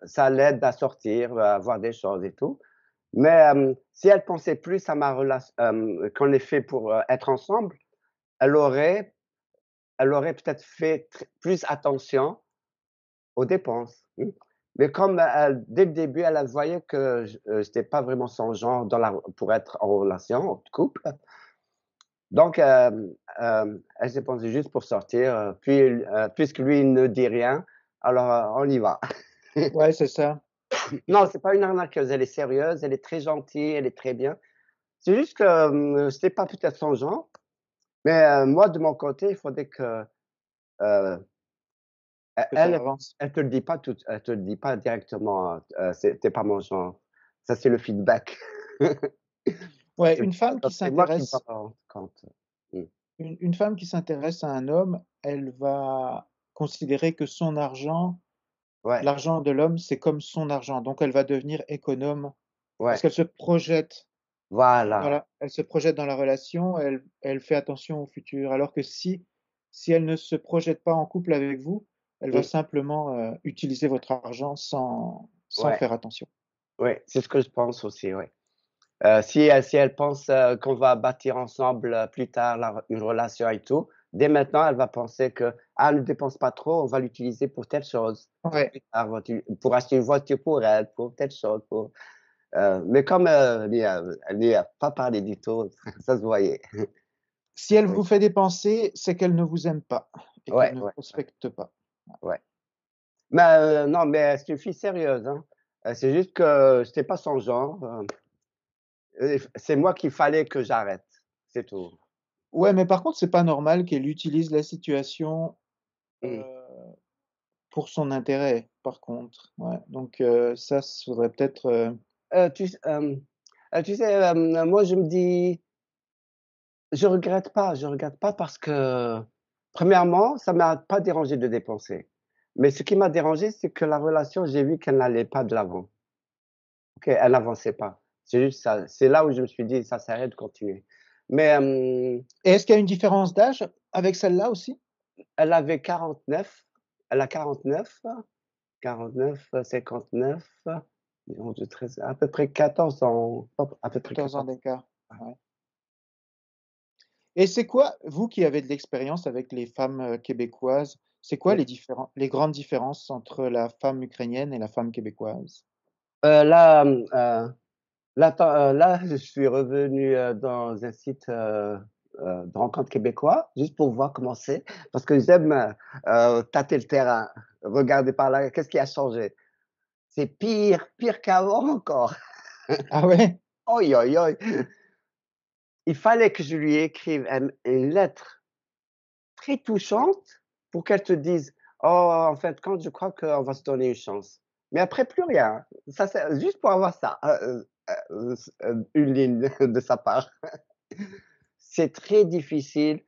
ça l'aide à sortir, à voir des choses et tout». Mais, si elle pensait plus à ma relation hem, qu'on est fait pour, être ensemble, elle aurait elle aurait peut-être fait plus attention aux dépenses. Mmh. Mais comme elle dès le début, elle, voyait que j heu, j'étais pas vraiment son genre pour être en relation, en couple, donc elle s'est pensée juste pour sortir, puis puisque lui, ne dit rien, alors, on y va. ouais, c'est ça. Non, c'est pas une arnaqueuse, elle est sérieuse, elle est très gentille, elle est très bien. C'est juste que, hem, c'était pas peut-être son genre, mais heu, moi de mon côté, il faudrait que, heu, e elle, elle te le dit pas tout elle te le dit pas directement, tu es pas mon genre. Ça, c'est le feedback. Ouais, une femme qui s'intéresse une une femme qui s'intéresse à un homme, elle va considérer que son argent Ouais, l'argent de l'homme, c'est comme son argent, donc elle va devenir économe parce qu'elle se projette voilà. la elle se projette dans la relation, elle elle fait attention au futur. Alors que si si elle ne se projette pas en couple avec vous, elle va simplement, heu, utiliser votre argent sans sans ouais, faire attention. ouais, c'est ce que je pense aussi, ouais. Heu, si elle si elle pense, heu, qu'on va bâtir ensemble, plus tard la une relation et tout, dès maintenant, elle va penser que: «Ah, ne dépense pas trop, on va l'utiliser pour telle chose, pour Ouais. acheter une voiture pour elle, pour telle chose, pour» heu, mais comme, heu, elle lui a pas parlé du tout, ça se voyait. Si elle vous fait dépenser, c'est qu'elle ne vous aime pas et qu'elle ne vous ouais, respecte pas. ouais. Mais, heu, non, mais c'est une fille sérieuse, hein. C'est juste que c'était pas son genre, c'est moi qu'il fallait que j'arrête, c'est tout. Ouais, mais par contre, c'est pas normal qu'elle utilise la situation, Mmh. pour son intérêt, par contre. Ouais, donc ça, s faudrait peut-être, tu sais, moi je me dis je regrette pas, je regrette pas parce que, premièrement, ça m'a pas dérangé de dépenser. Mais ce qui m'a dérangé, c'est que la relation, j'ai vu qu'elle n'allait pas de l'avant, qu'elle n'avançait pas. C'est juste ça. C'est là où je me suis dit: «Ça rien de continuer». Mais, est-ce qu'il y a une différence d'âge avec celle-là aussi? elle avait 49, elle a 49, 49, heu, 59, disons de 13 à peu près 14 ans, à peu près 14 ans 14 d'écart, ouais. Et c'est quoi, vous qui avez de l'expérience avec les femmes, québécoises, c'est quoi les grandes différences entre la femme ukrainienne et la femme québécoise? Heu, là, heu Là, heu, là, je suis revenu, heu, dans un site, heu, de rencontres québécois, juste pour voir comment c'est, parce que j'aime, tâter le terrain, regarder par là, qu'est-ce qui a changé? C'est pire, pire qu'avant encore. Ah ouais? Aïe, aïe, aïe! Il fallait que je lui écrive un une lettre très touchante pour qu'elle te dise: «Oh, en fin de compte, je crois qu'on va se donner une chance». Mais après plus rien. Ça, c'est juste pour avoir ça, heu, s heu, une ligne de sa part. C'est très difficile,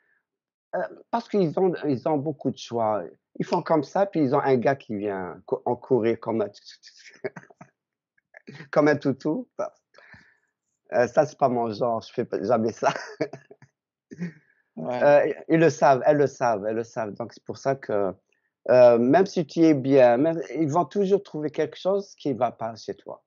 parce qu'ils ont ils ont beaucoup de choix. Ils font comme ça, puis ils ont un gars qui vient en courir comme un comme un toutou. Ça, c'est pas mon genre, je fais jamais ça. Ouais. Ils le savent, elles le savent, elles le savent, donc c'est pour ça que, même si tu es bien, même ils vont toujours trouver quelque chose qui va pas chez toi.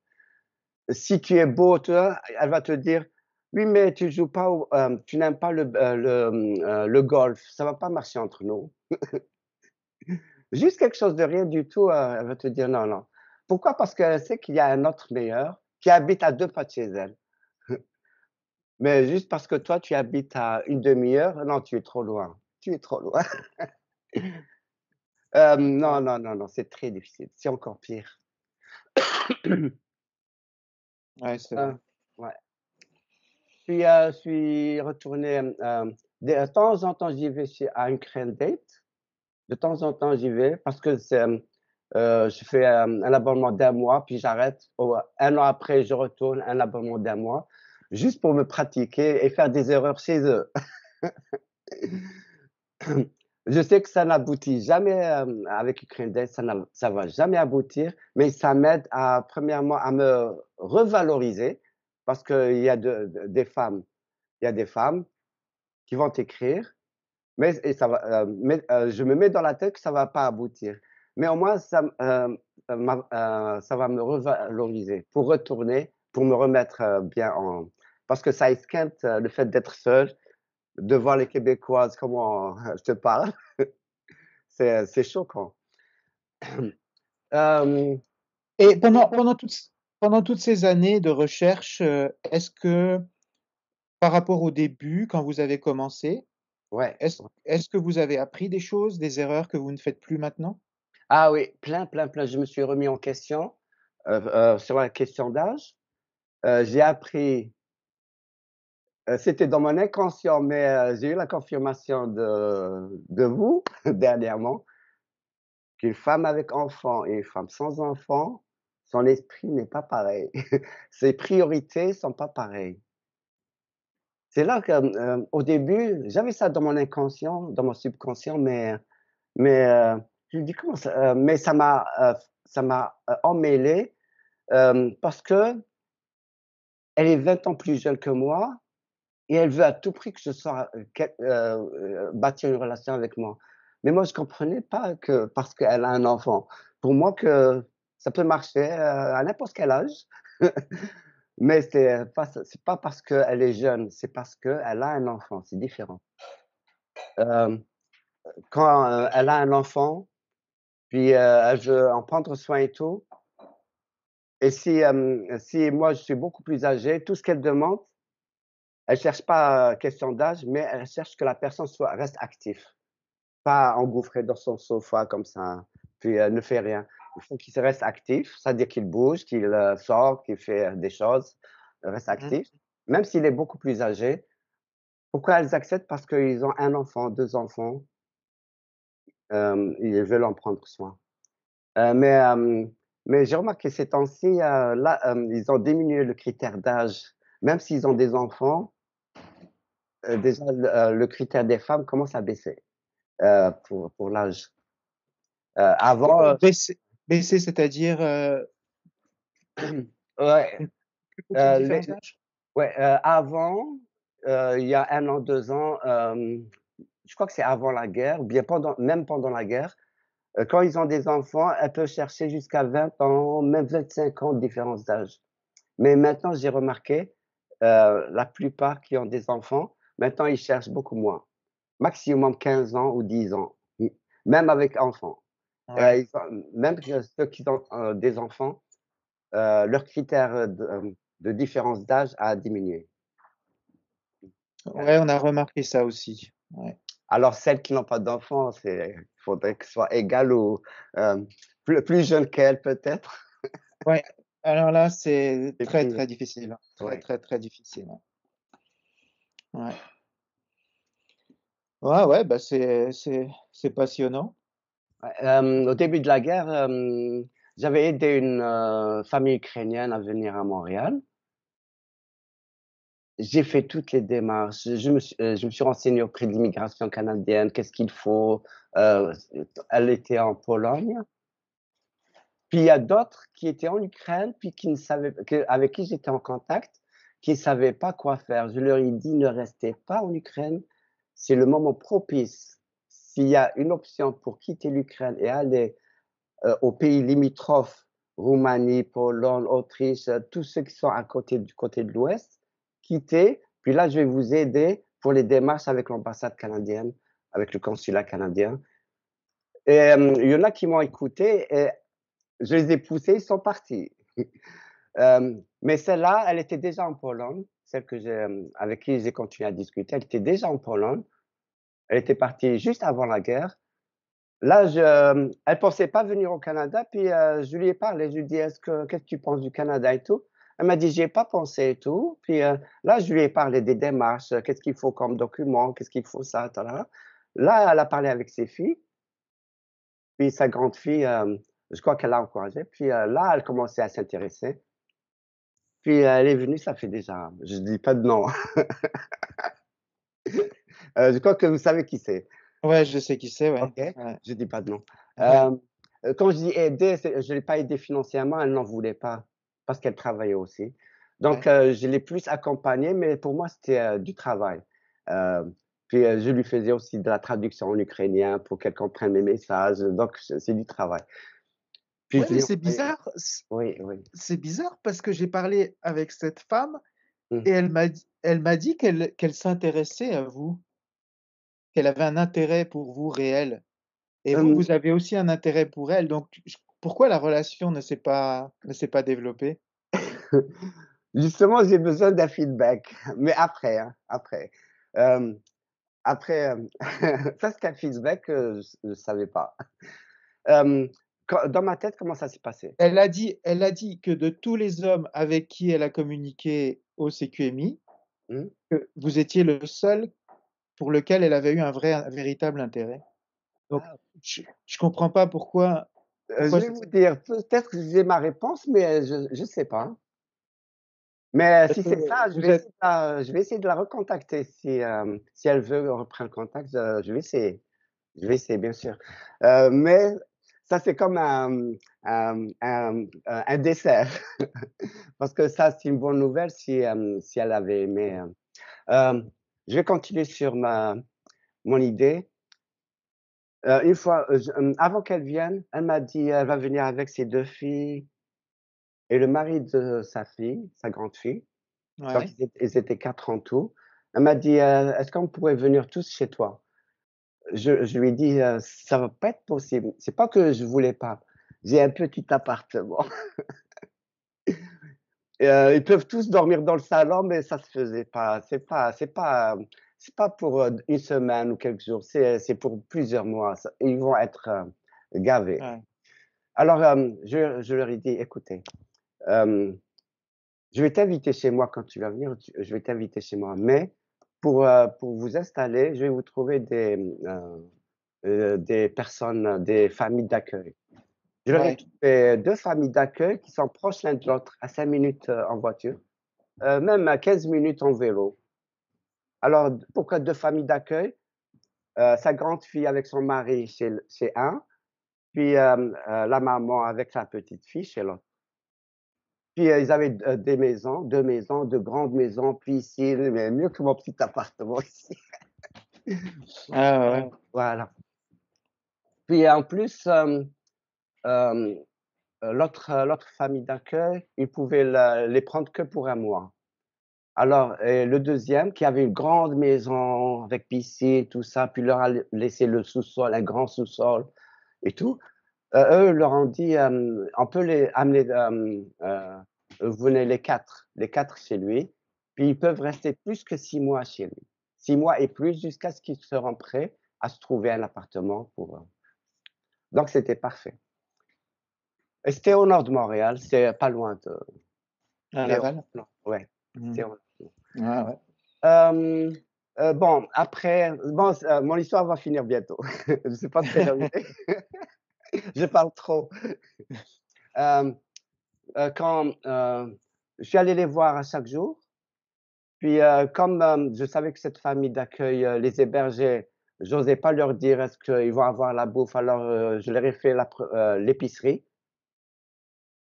Si tu es beau, elle va te dire: Oui, mais tu joues pas hem, tu n'aimes pas le b heu, le, golf, ça va pas marcher entre nous. Juste quelque chose de rien du tout, elle va te dire: «Non, non». Pourquoi? Parce qu'elle sait qu'il y a un autre meilleur qui habite à 2 pas de chez elle. Mais juste parce que toi, tu habites à une demi-heure, non, tu es trop loin, tu es trop loin. Non, non, non, non, c'est très difficile, c'est encore pire. Ouais, c'est vrai. ouais. Puis, heu, je suis retourné, hem, de temps en temps, j'y vais à Ukraine Date. De temps en temps, j'y vais parce que heu, je fais, un abonnement d'1 mois, puis j'arrête. 1 an après, je retourne, un abonnement d'1 mois, juste pour me pratiquer et faire des erreurs chez eux. Je sais que ça n'aboutit jamais, hem, avec Ukraine ça ça va jamais aboutir, mais ça m'aide à premièrement à me revaloriser parce qu'il y a de de des femmes il y a des femmes qui vont t'écrire, mais et ça va, mais heu, je me mets dans la tête que ça va pas aboutir. Mais au moins ça ça va me revaloriser pour retourner, pour me remettre, bien en parce que ça esquinte, le fait d'être seul, de voir les Québécoises comment je te parle. C'est, heu, c'est choquant. Et pendant pendant toutes pendant toutes ces années de recherche, heu, est-ce que, par rapport au début, quand vous avez commencé, ouais, est-ce que vous avez appris des choses, des erreurs que vous ne faites plus maintenant? Ah oui, plein, plein, plein, je me suis remis en question, sur la question d'âge. J'ai appris c'était dans mon inconscient, mais heu, j'ai eu la confirmation de de vous dernièrement qu'une femme avec enfant et une femme sans enfant, son esprit n'est pas pareil. Ses priorités sont pas pareilles. C'est là que, hem, au début, j'avais ça dans mon inconscient, dans mon subconscient, mais mais heu, je dis: «Comment ça?» heu, mais ça m'a, heu, ça m'a, emmêlé, parce qu'elle est 20 ans plus jeune que moi et elle veut à tout prix que je sois, heu, quel heu heu, bâtir une relation avec moi. Mais moi, je comprenais pas que parce qu'elle a un enfant. Pour moi que ça peut marcher, heu, à n'importe quel âge. Mais c'est pas c'est pas parce qu'elle est jeune, c'est parce qu'elle a un enfant, c'est différent. Hem, quand, elle a un enfant, puis, heu, elle veut en prendre soin et tout et si, si moi je suis beaucoup plus âgé, tout ce qu'elle demande, elle cherche pas, heu, question d'âge, mais elle cherche que la personne soit reste actif. Pas engouffré dans son sofa comme ça, puis, heu, ne fait rien. Il faut qu'il reste actif, c'est-à-dire qu'il bouge, qu'il, heu, sort, qu'il fait, heu, des choses, reste actif, même s'il est beaucoup plus âgé. Pourquoi elles acceptent? Parce qu'ils ont 1 enfant, 2 enfants, hem, ils veulent en prendre soin. Heu, mais, hem, mais j'ai remarqué ces temps-ci, là, ils ont diminué le critère d'âge. Même s'ils ont des enfants, heu, déjà le, heu, le critère des femmes commence à baisser, heu, pour pour l'âge. Avant, baisser baisser, c'est-à-dire, ouais, les ouais, avant, il y a 1 an, 2 ans, je crois que c'est avant la guerre ou bien pendant même pendant la guerre, quand ils ont des enfants, elles peuvent chercher jusqu'à 20 ans, même 25 ans de différence d'âge. Mais maintenant, j'ai remarqué, la plupart qui ont des enfants, maintenant, ils cherchent beaucoup moins. Maximum 15 ans ou 10 ans, même avec enfants. Ils ont même ceux qui ont, heu, des enfants, heu, leur critère, de, différence d'âge a diminué. Ouais, on a remarqué ça aussi. Ouais. Alors celles qui n'ont pas d'enfants, c'est faudrait que ce soit égal ou, plus plus jeune qu'elles peut-être Ouais, alors là, c'est et très, très difficile, hein. Très, ouais. très, très difficile, hein. Ouais. Ouais, ouais, bah, c'est c'est c'est passionnant. Hem, au début de la guerre, hem, j'avais aidé une, heu, famille ukrainienne à venir à Montréal. J'ai fait toutes les démarches, je me suis je me suis renseigné auprès de l'immigration canadienne, qu'est-ce qu'il faut? Elle était en Pologne. Puis il y a d'autres qui étaient en Ukraine, puis qui ne savaient que avec qui j'étais en contact, qui ne savaient pas quoi faire. Je leur ai dit: «Ne restez pas en Ukraine, c'est le moment propice. S'il y a une option pour quitter l'Ukraine et aller, heu, aux pays limitrophes, Roumanie, Pologne, Autriche, tous ceux qui sont à côté du côté de l'ouest, quittez Puis là, je vais vous aider pour les démarches avec l'ambassade canadienne, avec le consulat canadien. Et euh, il y en a qui m'ont écouté et je les ai poussés, ils sont partis. Euh, mais celle-là, elle était déjà en Pologne, celle que euh, avec qui j'ai continué à discuter, elle était déjà en Pologne. Elle était partie juste avant la guerre. Là, je, euh, elle pensait pas venir au Canada, puis je lui ai parlé. Je lui ai dit, est-ce que, qu'est-ce que tu penses du Canada et tout? Elle m'a dit, j'y ai pas pensé et tout. Puis là, je lui ai parlé des démarches, qu'est-ce qu'il faut comme document, qu'est-ce qu'il faut ça, tal. Là, elle a parlé avec ses filles. Puis sa grande fille, je crois qu'elle l'a encouragée. Puis là, elle commençait à s'intéresser. Puis euh, elle est venue, ça fait déjà, je dis pas de nom. Euh, je crois que vous savez qui c'est. Ouais, je sais qui c'est, ouais. Ok. Ouais. Je dis pas de nom. Ouais. Euh, euh, quand je dis aider, je ne l'ai pas aidé financièrement, elle n'en voulait pas parce qu'elle travaillait aussi. Donc, euh, je l'ai plus accompagnée, mais pour moi, c'était du travail. Puis, je lui faisais aussi de la traduction en ukrainien pour qu'elle comprenne mes messages. Donc, c'est du travail. Puis, Ouais, c'est bizarre. Oui, oui. C'est bizarre parce que j'ai parlé avec cette femme Mhm. et elle m'a dit, Elle m'a dit qu'elle qu'elle s'intéressait à vous, qu'elle avait un intérêt pour vous réel. Et vous, vous avez aussi un intérêt pour elle. Donc, pourquoi la relation ne s'est pas, ne s'est pas développée? Justement, j'ai besoin d'un feedback, mais après, hein, après. Euh, après, euh, ça c'est un feedback que je ne savais pas. Euh, dans ma tête, comment ça s'est passé? Elle a dit, elle a dit que de tous les hommes avec qui elle a communiqué au CQMI, Hmm. que vous étiez le seul pour lequel elle avait eu un vrai, un véritable intérêt. Donc, Ah. je, je comprends pas pourquoi. Euh, je vais vous dire, peut-être que j'ai ma réponse, mais euh, je ne sais pas. Mais euh, si c'est ça, je vais, êtes- essayer de la, je vais essayer de la recontacter si, euh, si elle veut reprendre contact. Je, je vais essayer. Je vais essayer, bien sûr. Euh, mais ça, c'est comme un, un, un, un dessert. Parce que ça, c'est une bonne nouvelle si, euh, si elle avait aimé. euh. Euh, je vais continuer sur ma, mon idée. Euh, une fois, euh, je- euh, avant qu'elle vienne, elle m'a dit elle va venir avec ses deux filles et le mari de sa fille, sa grande fille. Donc, ils étaient, ils étaient quatre en tout. Elle m'a dit euh, est-ce qu'on pourrait venir tous chez toi? Je, je lui ai dit euh, ça va pas être possible. C'est pas que je voulais pas. J'ai un petit appartement. Euh, ils peuvent tous dormir dans le salon, mais ça se faisait pas. C'est pas, c'est pas, c'est pas pour euh, une semaine ou quelques jours. C'est, pour plusieurs mois. Ils vont être euh, gavés. Ouais. Alors, je, je leur ai dit, écoutez, je vais t'inviter chez moi quand tu vas venir. Je vais t'inviter chez moi, mais pour euh, pour vous installer, je vais vous trouver des euh, euh, des personnes, des familles d'accueil. Je Ouais. trouvé deux familles d'accueil qui sont proches l'un de l'autre, à 5 minutes en voiture, même à 15 minutes en vélo. Alors, pourquoi deux familles d'accueil? Euh, sa grande fille avec son mari chez, chez un, puis euh, euh, la maman avec sa petite fille chez l'autre. Puis euh, ils avaient euh, des maisons, deux maisons, de grandes maisons, piscine, mais mieux que mon petit appartement ici. Ah ouais. Voilà. Puis en plus, euh, l'autre famille d'accueil, ils pouvaient la- les prendre que pour un mois. Alors, et le deuxième, qui avait une grande maison avec piscine, tout ça, puis leur a laissé le sous-sol, un grand sous-sol et tout, eux leur ont dit, euh, on peut les amener, euh, euh, vous venez les quatre, les quatre chez lui, puis ils peuvent rester plus que six mois chez lui. Six mois et plus jusqu'à ce qu'ils seront prêts à se trouver un appartement pour. eux. Donc, c'était parfait. Et c'était au nord de Montréal, c'est pas loin de. Au- Laval? non, ouais, c'est au- Ah ouais. Euh, euh, bon, après, bon, euh, mon histoire va finir bientôt. Je sais pas si c'est terminé. Je parle trop. Euh, euh, quand euh, je suis allé les voir à chaque jour, puis comme je savais que cette famille d'accueil les hébergeait, j'osais pas leur dire est-ce qu'ils vont avoir la bouffe, alors je leur ai fait l'épicerie.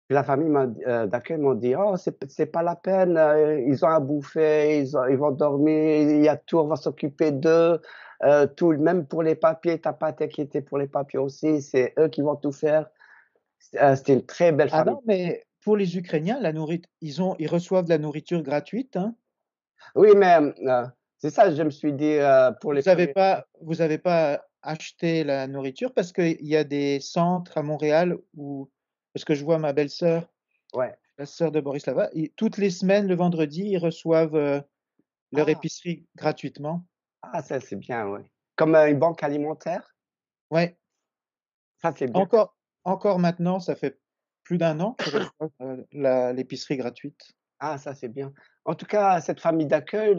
Puis la famille m'a d'accueil m'ont dit oh c'est pas la peine ils ont à bouffer ils vont dormir il y a tout on va s'occuper d'eux euh, tout même pour les papiers t'as pas à t'inquiéter pour les papiers aussi c'est eux qui vont tout faire C'est- euh, c'était une très belle Ah famille non, mais pour les Ukrainiens, la nourriture, ils ont, ils reçoivent de la nourriture gratuite, hein. Oui, mais euh, c'est ça, je me suis dit euh, pour les Vous avez premiers- pas, vous avez pas acheté la nourriture parce qu'il y a des centres à Montréal où, parce que je vois ma belle-sœur, Ouais. la sœur de Boris Lava, toutes les semaines, le vendredi, ils reçoivent euh, leur Ah. épicerie gratuitement. Ah, ça c'est bien, oui. Comme euh, une banque alimentaire, Ouais, ça c'est bien. encore, encore maintenant, ça fait plus d'un an la- l'épicerie gratuite. Ah, ça c'est bien. En tout cas, cette famille d'accueil,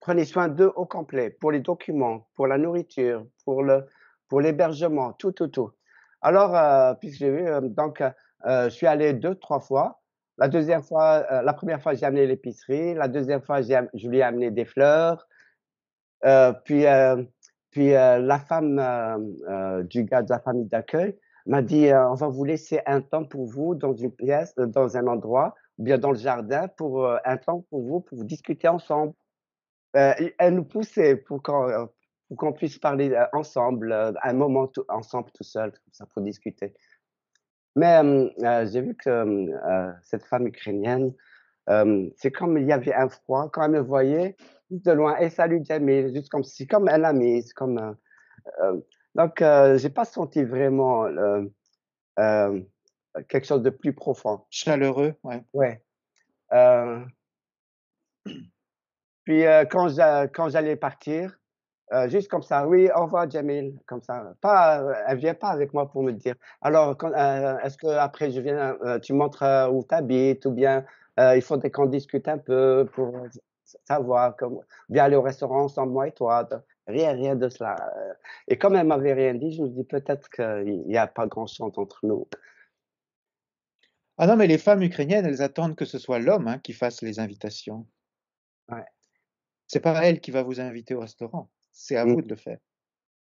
prenez soin d'eux au complet, pour les documents, pour la nourriture, pour le, pour l'hébergement, tout, tout, tout. Alors, euh, puisque j'ai vu, euh, donc, je suis allé deux, trois fois. La deuxième fois, la première fois, j'ai amené l'épicerie. La deuxième fois, je lui ai amené des fleurs. Euh, puis, euh, puis euh, la femme du gars de la famille d'accueil m'a dit, on va vous laisser un temps pour vous dans une pièce, dans un endroit, ou bien dans le jardin, pour un temps pour vous, pour vous discuter ensemble. Elle nous poussait pour qu'on puisse parler ensemble, un moment ensemble tout seul, comme ça, pour discuter. Mais j'ai vu que cette femme ukrainienne, euh, c'est comme il y avait un froid, quand elle me voyait de loin, et salut Jamil, juste comme si, comme un ami, comme. euh, euh, donc, euh, j'ai pas senti vraiment euh, quelque chose de plus profond. Chaleureux, ouais. Ouais. Puis quand j'a- quand j'allais partir, juste comme ça, oui, au revoir Jamil, comme ça. Pas, elle vient pas avec moi pour me dire. Alors, est-ce que après je viens, tu montres où tu habites ou bien euh, il faudrait qu'on discute un peu pour savoir comment, bien aller au restaurant ensemble moi et toi. Rien, rien de cela. Et comme elle m'avait rien dit, je me dis peut-être qu'il n'y a pas grand-chose entre nous. Ah non, mais les femmes ukrainiennes, elles attendent que ce soit l'homme hein, qui fasse les invitations. Ouais. C'est pas elle qui va vous inviter au restaurant. C'est à Mm. vous de le faire.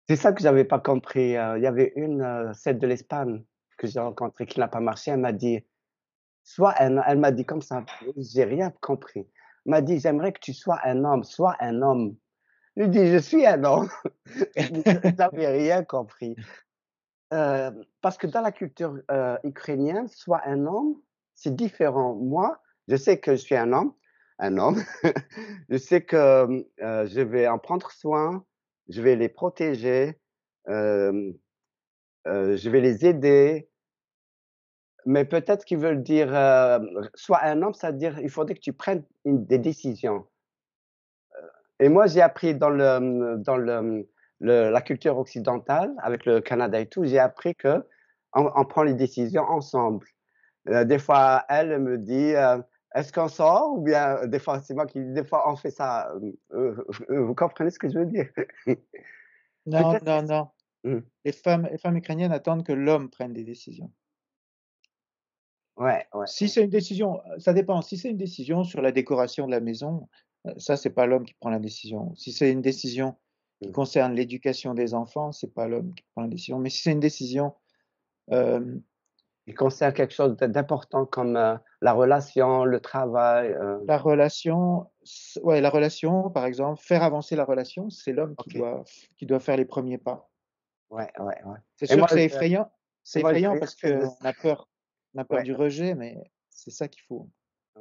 C'est ça que j'avais pas compris. euh, Il y avait une, euh, celle de l'Espagne, que j'ai rencontrée, qui n'a pas marché. Elle m'a dit, soit un, elle m'a dit comme ça, j'ai rien compris. Elle m'a dit, j'aimerais que tu sois un homme, sois un homme. Je lui dis, je suis un homme. Je n'avais rien compris. Euh, parce que dans la culture euh, ukrainienne, soit un homme, c'est différent. Moi, je sais que je suis un homme, un homme. je sais que euh, je vais en prendre soin, je vais les protéger, euh, euh, je vais les aider. Mais peut-être qu'ils veulent dire, euh, sois un homme, c'est-à-dire il faudrait que tu prennes une- des décisions. Euh, Et moi, j'ai appris dans le, dans le, le- la culture occidentale, avec le Canada et tout, j'ai appris que on, on prend les décisions ensemble. Euh, des fois, elle me dit, euh, est-ce qu'on sort ou bien des fois c'est moi qui des fois on fait ça. Euh, vous comprenez ce que je veux dire? Non, non, non. Mm. Les femmes, les femmes ukrainiennes attendent que l'homme prenne des décisions. Ouais, ouais. Si c'est une décision, ça dépend. Si c'est une décision sur la décoration de la maison, ça, c'est pas l'homme qui prend la décision. Si c'est une décision qui Mm. concerne l'éducation des enfants, c'est pas l'homme qui prend la décision. Mais si c'est une décision, euh, Il concerne quelque chose d'important comme euh, la relation, le travail. euh, la relation, ouais, la relation, par exemple, faire avancer la relation, c'est l'homme qui doit, qui doit faire les premiers pas. Ouais, ouais, ouais. C'est sûr moi, que c'est effrayant. C'est effrayant parce qu'on a peur, on a peur Ouais. du rejet, mais c'est ça qu'il faut.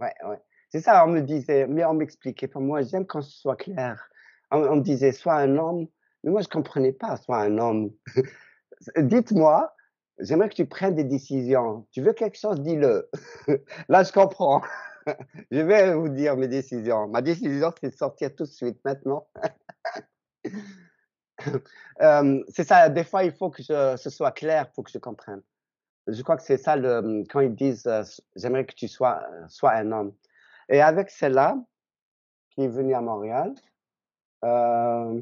Ouais, ouais. C'est ça, on me disait, mais on m'expliquait pas. Moi, j'aime quand ce soit clair. On, on me disait, sois un homme. Mais moi, je comprenais pas, sois un homme. Dites-moi, j'aimerais que tu prennes des décisions. Tu veux quelque chose, dis-le. Là, je comprends. Je vais vous dire mes décisions. Ma décision, c'est de sortir tout de suite, maintenant. Euh, c'est ça, des fois, il faut que je, ce soit clair pour que je comprenne. Je crois que c'est ça, le, quand ils disent, euh, j'aimerais que tu sois, euh, sois un homme. Et avec celle-là, qui est venue à Montréal, euh,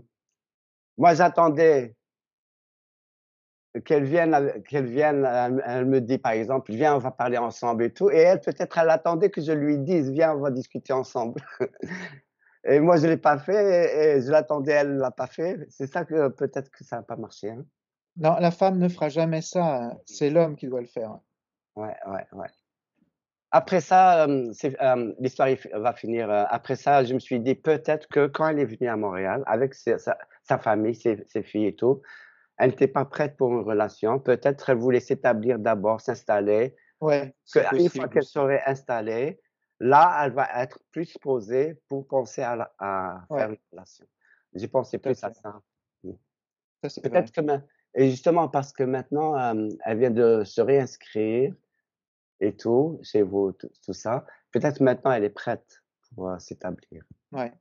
moi, j'attendais qu'elle vienne, qu'elle vienne, elle me dit par exemple, viens, on va parler ensemble et tout. Et elle, peut-être, elle attendait que je lui dise, viens, on va discuter ensemble. et moi, je l'ai pas fait et je l'attendais, elle l'a pas fait. C'est ça que peut-être que ça n'a pas marché. Hein. Non, la femme ne fera jamais ça. hein. C'est l'homme qui doit le faire. Ouais, ouais, ouais. Après ça, euh, euh, l'histoire va finir. euh, après ça, je me suis dit peut-être que quand elle est venue à Montréal avec sa, sa famille, ses, ses filles et tout, elle n'était pas prête pour une relation. Peut-être elle voulait s'établir d'abord, s'installer. Ouais, une fois qu'elle serait installée, là, elle va être plus posée pour penser à, la- à Ouais. faire une relation. J'ai pensé plus à ça. Vrai. Peut-être que ma- et justement parce que maintenant euh, elle vient de se réinscrire et tout chez vous tout, ça, peut-être maintenant elle est prête pour euh, s'établir. Ouais.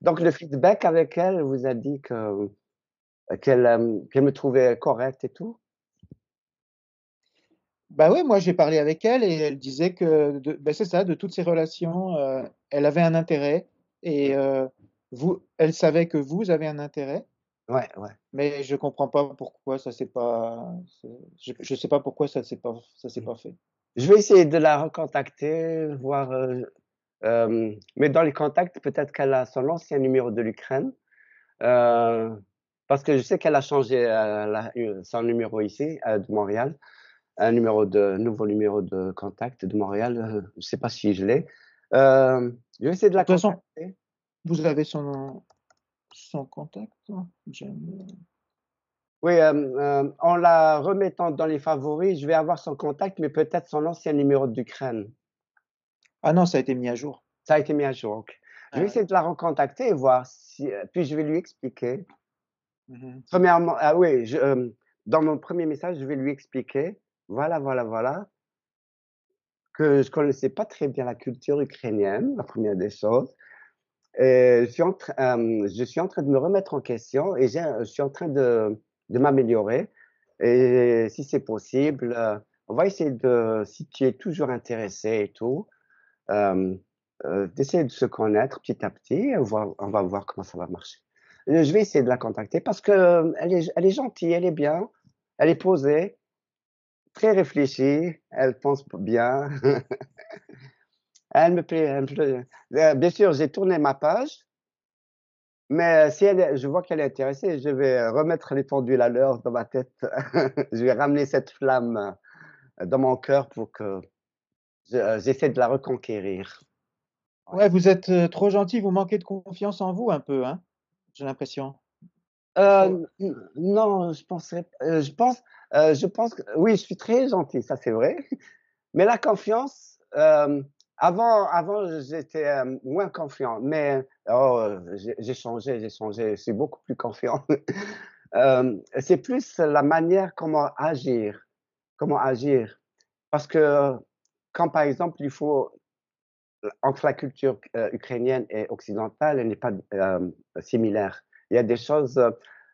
Donc le feedback avec elle vous a dit que euh, qu'elle euh, qu'elle me trouvait correcte et tout? Bah oui, moi j'ai parlé avec elle et elle disait que de, ben c'est ça, de toutes ces relations, elle avait un intérêt et euh, vous, elle savait que vous avez un intérêt, Ouais, ouais. mais je comprends pas pourquoi ça s'est pas, je, je sais pas pourquoi ça s'est pas, ça s'est pas fait. Je vais essayer de la recontacter, voir. euh, euh, mais dans les contacts, peut-être qu'elle a son ancien numéro de l'Ukraine. euh, parce que je sais qu'elle a changé euh, la- son numéro ici, de Montréal. Un numéro de, nouveau numéro de contact de Montréal. je sais pas si je l'ai. Je vais essayer de la De toute façon, contacter. vous avez son, son contact, hein Oui, euh, euh, en la remettant dans les favoris, je vais avoir son contact, mais peut-être son ancien numéro d'Ukraine. Ah non, ça a été mis à jour. Ça a été mis à jour. ok. Je vais Ah essayer de la recontacter et voir si, euh, puis je vais lui expliquer. Mhm. Premièrement, ah oui, je, euh, dans mon premier message, je vais lui expliquer, voilà, voilà, voilà, que je connaissais pas très bien la culture ukrainienne, la première des choses. Et je suis en, euh, je suis en train de me remettre en question et je suis en train de, de m'améliorer. Et si c'est possible, euh, on va essayer de, si tu es toujours intéressé et tout, euh, euh, d'essayer de se connaître petit à petit et on va, voir comment ça va marcher. Euh, Je vais essayer de la contacter parce que euh, elle est, elle est gentille, elle est bien, elle est posée, très réfléchie, elle pense bien. Elle me plaît, elle me. Euh, Bien sûr, j'ai tourné ma page, mais euh, si elle je vois qu'elle est intéressée, je vais euh, remettre les pendules à l'heure dans ma tête. Je vais ramener cette flamme dans mon cœur pour que je- j'essaie de la reconquérir. Ouais, vous êtes trop gentil, vous manquez de confiance en vous un peu, hein, j'ai l'impression. Euh, non, je penserais, je pense, je pense que oui, je suis très gentil, ça c'est vrai. Mais la confiance, euh, avant, avant j'étais euh, moins confiant, mais oh, euh, j'ai changé, j'ai changé, je suis beaucoup plus confiant. Euh, c'est plus la manière comment agir, comment agir, parce que quand par exemple il faut entre la culture euh, ukrainienne et occidentale, elle n'est pas euh, similaire. Il y a des choses, euh,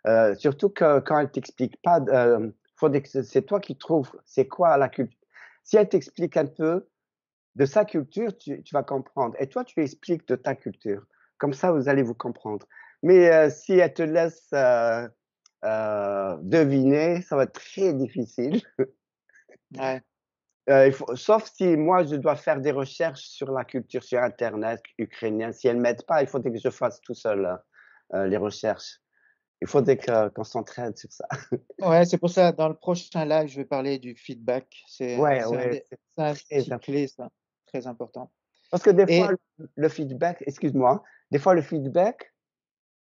euh, surtout que quand elle t'explique pas, euh, c'est toi qui trouves c'est quoi la culture. Si elle t'explique un peu de sa culture, tu, tu vas comprendre. Et toi, tu expliques de ta culture. Comme ça, vous allez vous comprendre. Mais euh, si elle te laisse euh, euh, deviner, ça va être très difficile. Ouais. Il faut, sauf si moi, je dois faire des recherches sur la culture sur Internet ukrainienne. Si elle ne m'aide pas, il faudrait que je fasse tout seul les recherches. Il faudrait qu'on s'entraide sur ça. Ouais, c'est pour ça, dans le prochain live, je vais parler du feedback. C'est Ouais, un, des- un petit clé, ça, très important. Parce que des Et fois, le, feedback, excuse-moi, des fois, le feedback,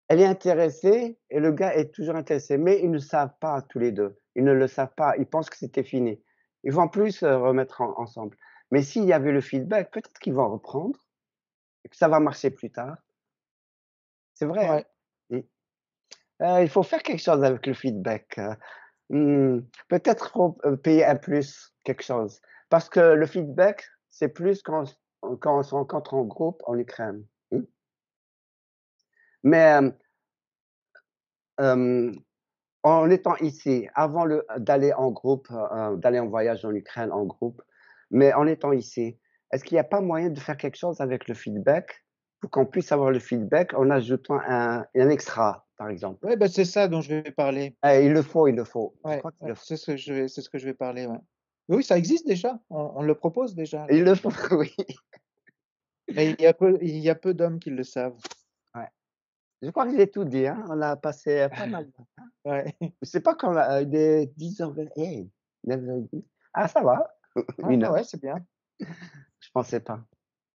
elle est intéressée et le gars est toujours intéressé, mais ils ne savent pas tous les deux. Ils ne le savent pas. Ils pensent que c'était fini. Ils vont plus se remettre en- ensemble. Mais s'il y avait le feedback, peut-être qu'ils vont reprendre et que ça va marcher plus tard. C'est vrai. hein. ouais. Euh, il faut faire quelque chose avec le feedback. euh. Hmm, Peut-être faut euh, payer un plus, quelque chose. Parce que le feedback, c'est plus quand, on- quand on se rencontre en groupe en Ukraine. Hmm. Mais euh, en étant ici, avant le- d'aller en groupe, euh, d'aller en voyage en Ukraine en groupe, mais en étant ici, est-ce qu'il n'y a pas moyen de faire quelque chose avec le feedback? Pour qu'on puisse avoir le feedback en ajoutant un, un extra, par exemple? ouais, ben, c'est ça dont je vais parler. Eh, il le faut, il le faut. Ouais, c'est ce que je vais, c'est ce que je vais parler. Ouais. Oui, ça existe déjà. On, on le propose déjà. Il le faut, oui. Mais il y a peu, il y a peu d'hommes qui le savent. Ouais. Je crois que j'ai tout dit. Hein. On a passé pas mal de temps. Ouais. Je sais pas quand euh, des 10h20. Hey, 9h30. Ah, ça va. Ouais, Une heure. ouais, c'est bien. Je pensais pas.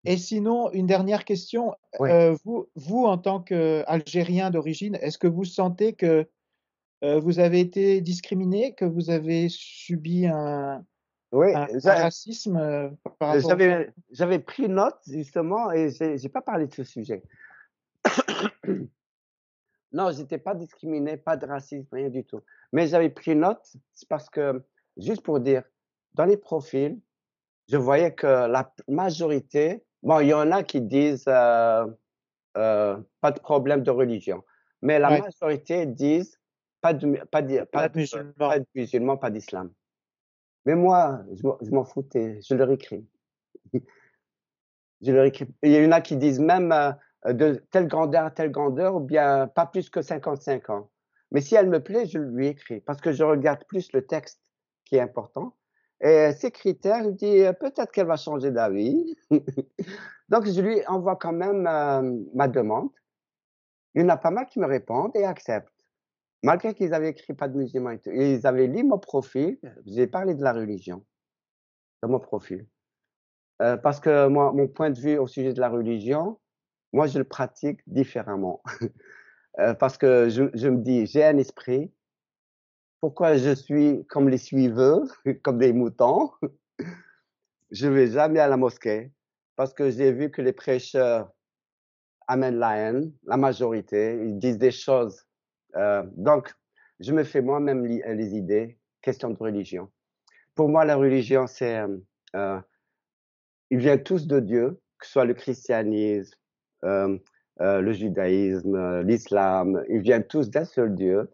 Et sinon, une dernière question. Euh, vous, vous, en tant qu'Algérien d'origine, est-ce que vous sentez que euh, vous avez été discriminé, que vous avez subi un, Oui, un, racisme euh, par rapport j'avais, j'avais pris note justement et j'ai, j'ai pas parlé de ce sujet. Non, j'étais pas discriminé, pas de racisme, rien du tout. Mais j'avais pris note, c'est parce que, juste pour dire, dans les profils, je voyais que la majorité, bon, il y en a qui disent euh, euh, pas de problème de religion, mais la Ouais. majorité disent pas de, pas de, pas pas de musulmans, pas d'islam. Mais moi, je m'en- foutais, je leur écris. Je leur écris. Il y en a qui disent même euh, de telle grandeur à telle grandeur, ou bien pas plus que 55 ans. Mais si elle me plaît, je lui écris, parce que je regarde plus le texte qui est important. Et ces critères, je dis euh, peut-être qu'elle va changer d'avis. Donc je lui envoie quand même euh, ma demande. Il y en a pas mal qui me répondent et acceptent. Malgré qu'ils avaient écrit pas de musulmans et tout. Ils avaient lu mon profil. J'ai parlé de la religion dans mon profil. Euh, parce que moi, mon point de vue au sujet de la religion, moi, je le pratique différemment. Euh, parce que je, je me dis, j'ai un esprit. Pourquoi je suis comme les suiveurs, comme des moutons? Je vais jamais à la mosquée parce que j'ai vu que les prêcheurs amènent la haine, la majorité, ils disent des choses. Euh, donc, je me fais moi-même li- les idées, question de religion. Pour moi, la religion, c'est, euh, euh, ils viennent tous de Dieu, que ce soit le christianisme, euh, euh, le judaïsme, euh, l'islam, ils viennent tous d'un seul Dieu.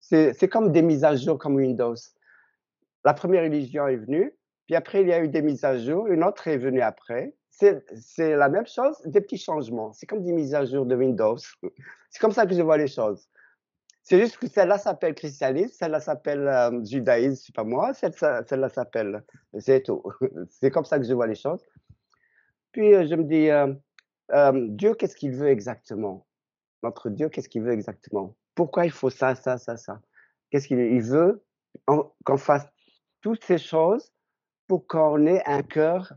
C'est comme des mises à jour comme Windows. La première religion est venue, puis après il y a eu des mises à jour, une autre est venue après. C'est la même chose, des petits changements. C'est comme des mises à jour de Windows. C'est comme ça que je vois les choses. C'est juste que celle-là s'appelle christianisme, celle-là s'appelle euh, judaïsme, c'est pas moi, celle- celle-là s'appelle, c'est tout. C'est comme ça que je vois les choses. Puis euh, je me dis, euh, euh, Dieu, qu'est-ce qu'il veut exactement? Notre Dieu, qu'est-ce qu'il veut exactement? Pourquoi il faut ça, ça, ça, ça? Qu'est-ce qu'il il veut qu'on fasse toutes ces choses pour qu'on ait un cœur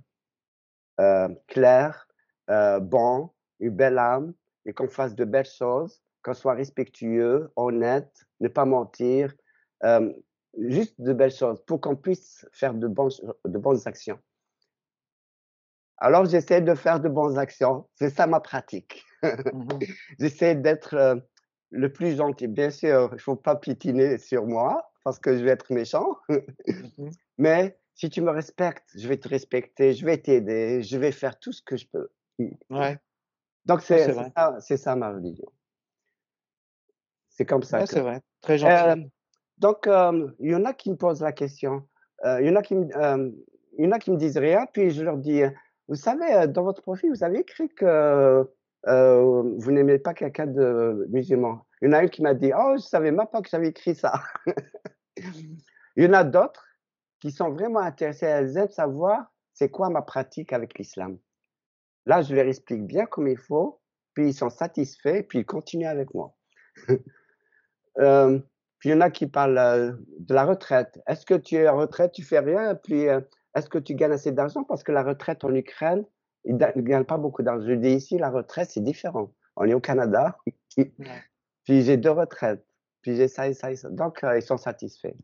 clair, bon, une belle âme, et qu'on fasse de belles choses, qu'on soit respectueux, honnête, ne pas mentir, euh, juste de belles choses, pour qu'on puisse faire de, bons, de bonnes actions. Alors, j'essaie de faire de bonnes actions. C'est ça ma pratique. Mhm. J'essaie d'être euh, le plus gentil. Bien sûr, il faut pas piétiner sur moi parce que je vais être méchant. Mhm. Mais si tu me respectes, je vais te respecter, je vais t'aider, je vais faire tout ce que je peux. Ouais, Donc, ça, c'est ça ma religion. C'est comme ça Ouais, que. c'est vrai. Très gentil. Euh, donc, euh, il y en a qui me posent la question. Euh, il y en a qui me, il y en a qui me disent rien, puis je leur dis, vous savez, dans votre profil, vous avez écrit que euh, vous n'aimez pas quelqu'un de musulman. Il y en a une qui m'a dit, oh, je savais même pas que j'avais écrit ça. il y en a d'autres qui sont vraiment intéressées, elles aiment savoir c'est quoi ma pratique avec l'islam. Là, je leur explique bien comme il faut, puis ils sont satisfaits, puis ils continuent avec moi. Euh, puis il y en a qui parlent euh, de la retraite. Est-ce que tu es en retraite, tu fais rien, puis euh, est-ce que tu gagnes assez d'argent? Parce que la retraite en Ukraine, ils ne gagnent pas beaucoup d'argent. Je dis ici, la retraite, c'est différent. On est au Canada, puis j'ai deux retraites, puis j'ai ça et ça et ça. Donc, ils sont satisfaits.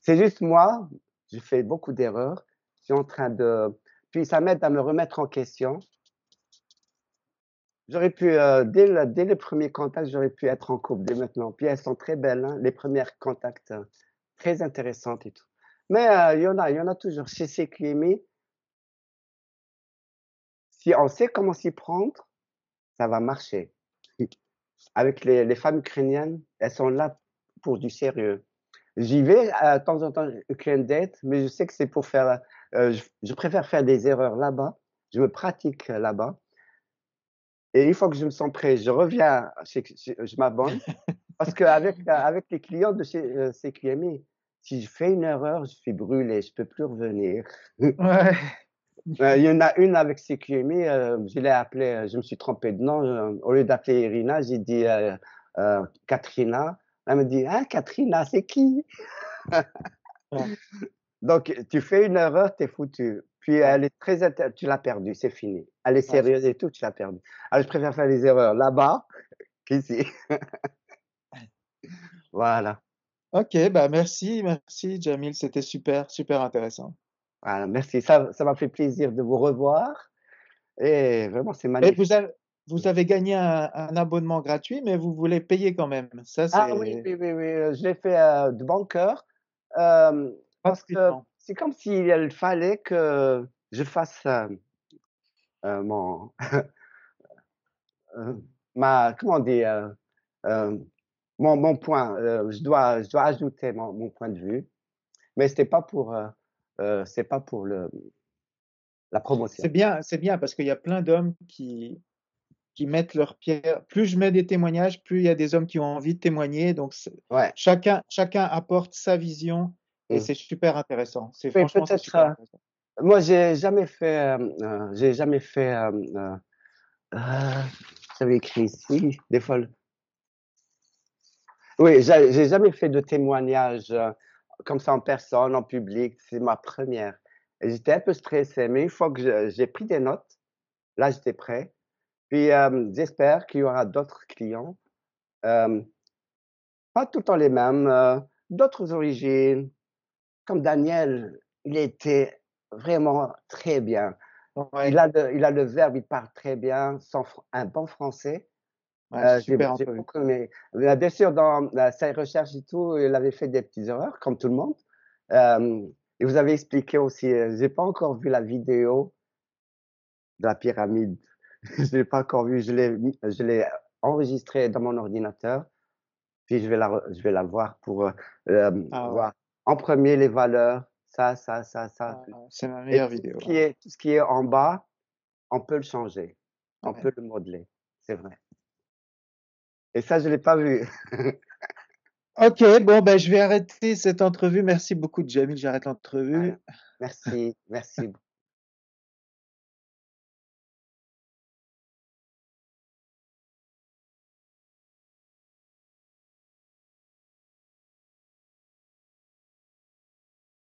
C'est juste moi, je fais beaucoup d'erreurs. Je suis en train de... Puis ça m'aide à me remettre en question. J'aurais pu, euh, dès, le, dès les premiers contacts, j'aurais pu être en couple dès maintenant. Puis elles sont très belles, hein, les premières contacts, euh, très intéressantes et tout. Mais euh, il y en a, il y en a toujours. Chez ces si on sait comment s'y prendre, ça va marcher. Avec les, les femmes ukrainiennes, elles sont là pour du sérieux. J'y vais euh, de temps en temps, Ukraine date, mais je sais que c'est pour faire, euh, je, je préfère faire des erreurs là-bas. Je me pratique euh, là-bas. Et une fois que je me sens prêt, je reviens, chez, chez- je m'abonne. Parce qu'avec avec les clients de chez euh, ces clients, si je fais une erreur, je suis brûlé, je peux plus revenir. Ouais. Euh, il y en a une avec clients, euh, je l'ai appelée, euh, je me suis trompé de nom. euh, au lieu d'appeler Irina, j'ai dit euh, Katrina. Elle me dit, ah, Katrina, c'est qui? Donc, tu fais une erreur, t'es foutu. Puis elle est très tu l'as perdue, c'est fini. Elle est c'est sérieuse et tout, tu l'as perdue. Alors, je préfère faire les erreurs là-bas qu'ici. Voilà. OK, bah, merci, merci Jamil, c'était super, super intéressant. Voilà, merci. Ça ça m'a fait plaisir de vous revoir et vraiment c'est Et vous magnifique. avez vous avez gagné un un abonnement gratuit, mais vous voulez payer quand même. Ça, Ah oui, oui, oui, oui, heu, je l'ai fait, heu, de bon cœur, hem, parce que. C'est comme s'il fallait que je fasse, hem, heu, mon heu, ma comment hem, mon mon point, je dois je dois ajouter mon mon point de vue, mais c'était pas pour, c'est pas pour le la C'est promotion. bien c'est bien parce qu'il y a plein d'hommes qui qui mettent leur pierre plus je mets des témoignages, plus il y a des hommes qui ont envie de témoigner, donc c'est Ouais. chacun chacun apporte sa vision et Mmh. c'est super intéressant. C'est franchement, super heu, intéressant. moi j'ai jamais fait, hem, heu, j'ai jamais fait, hem, heu, heu, j'avais écrit ici, des fois le oui, j'ai jamais fait de témoignage, comme ça en personne, en public, c'est ma première j'étais un peu stressé, mais une fois que j'ai pris des notes, là j'étais prêt. Puis, j'espère qu'il y aura d'autres clients, pas tout le temps les mêmes, d'autres origines, comme Daniel, il était vraiment très bien. Il a le il a le verbe, il parle très bien, fr un bon français. ouais, j'ai super j'ai entrevue. beaucoup aimé. Heu, bien sûr, dans, heu, ses recherches et tout, il avait fait des petites erreurs comme tout le monde. Hem et vous avez expliqué aussi, heu, j'ai pas encore vu la vidéo de la pyramide. Je l'ai pas encore vue, je l'ai je l'ai enregistrée dans mon ordinateur, puis je vais la je vais la voir pour, heu, hem, Ah ouais, voir en premier les valeurs, ça, ça, ça, ça ah c'est ma et meilleure tout vidéo, ce qui ouais. est tout ce qui est en bas, on peut le changer, on Ouais. peut le modeler, c'est vrai et ça, je l'ai pas vu. OK, bon, ben, je vais arrêter cette entrevue. Merci beaucoup Jamil, j'arrête l'entrevue. merci, merci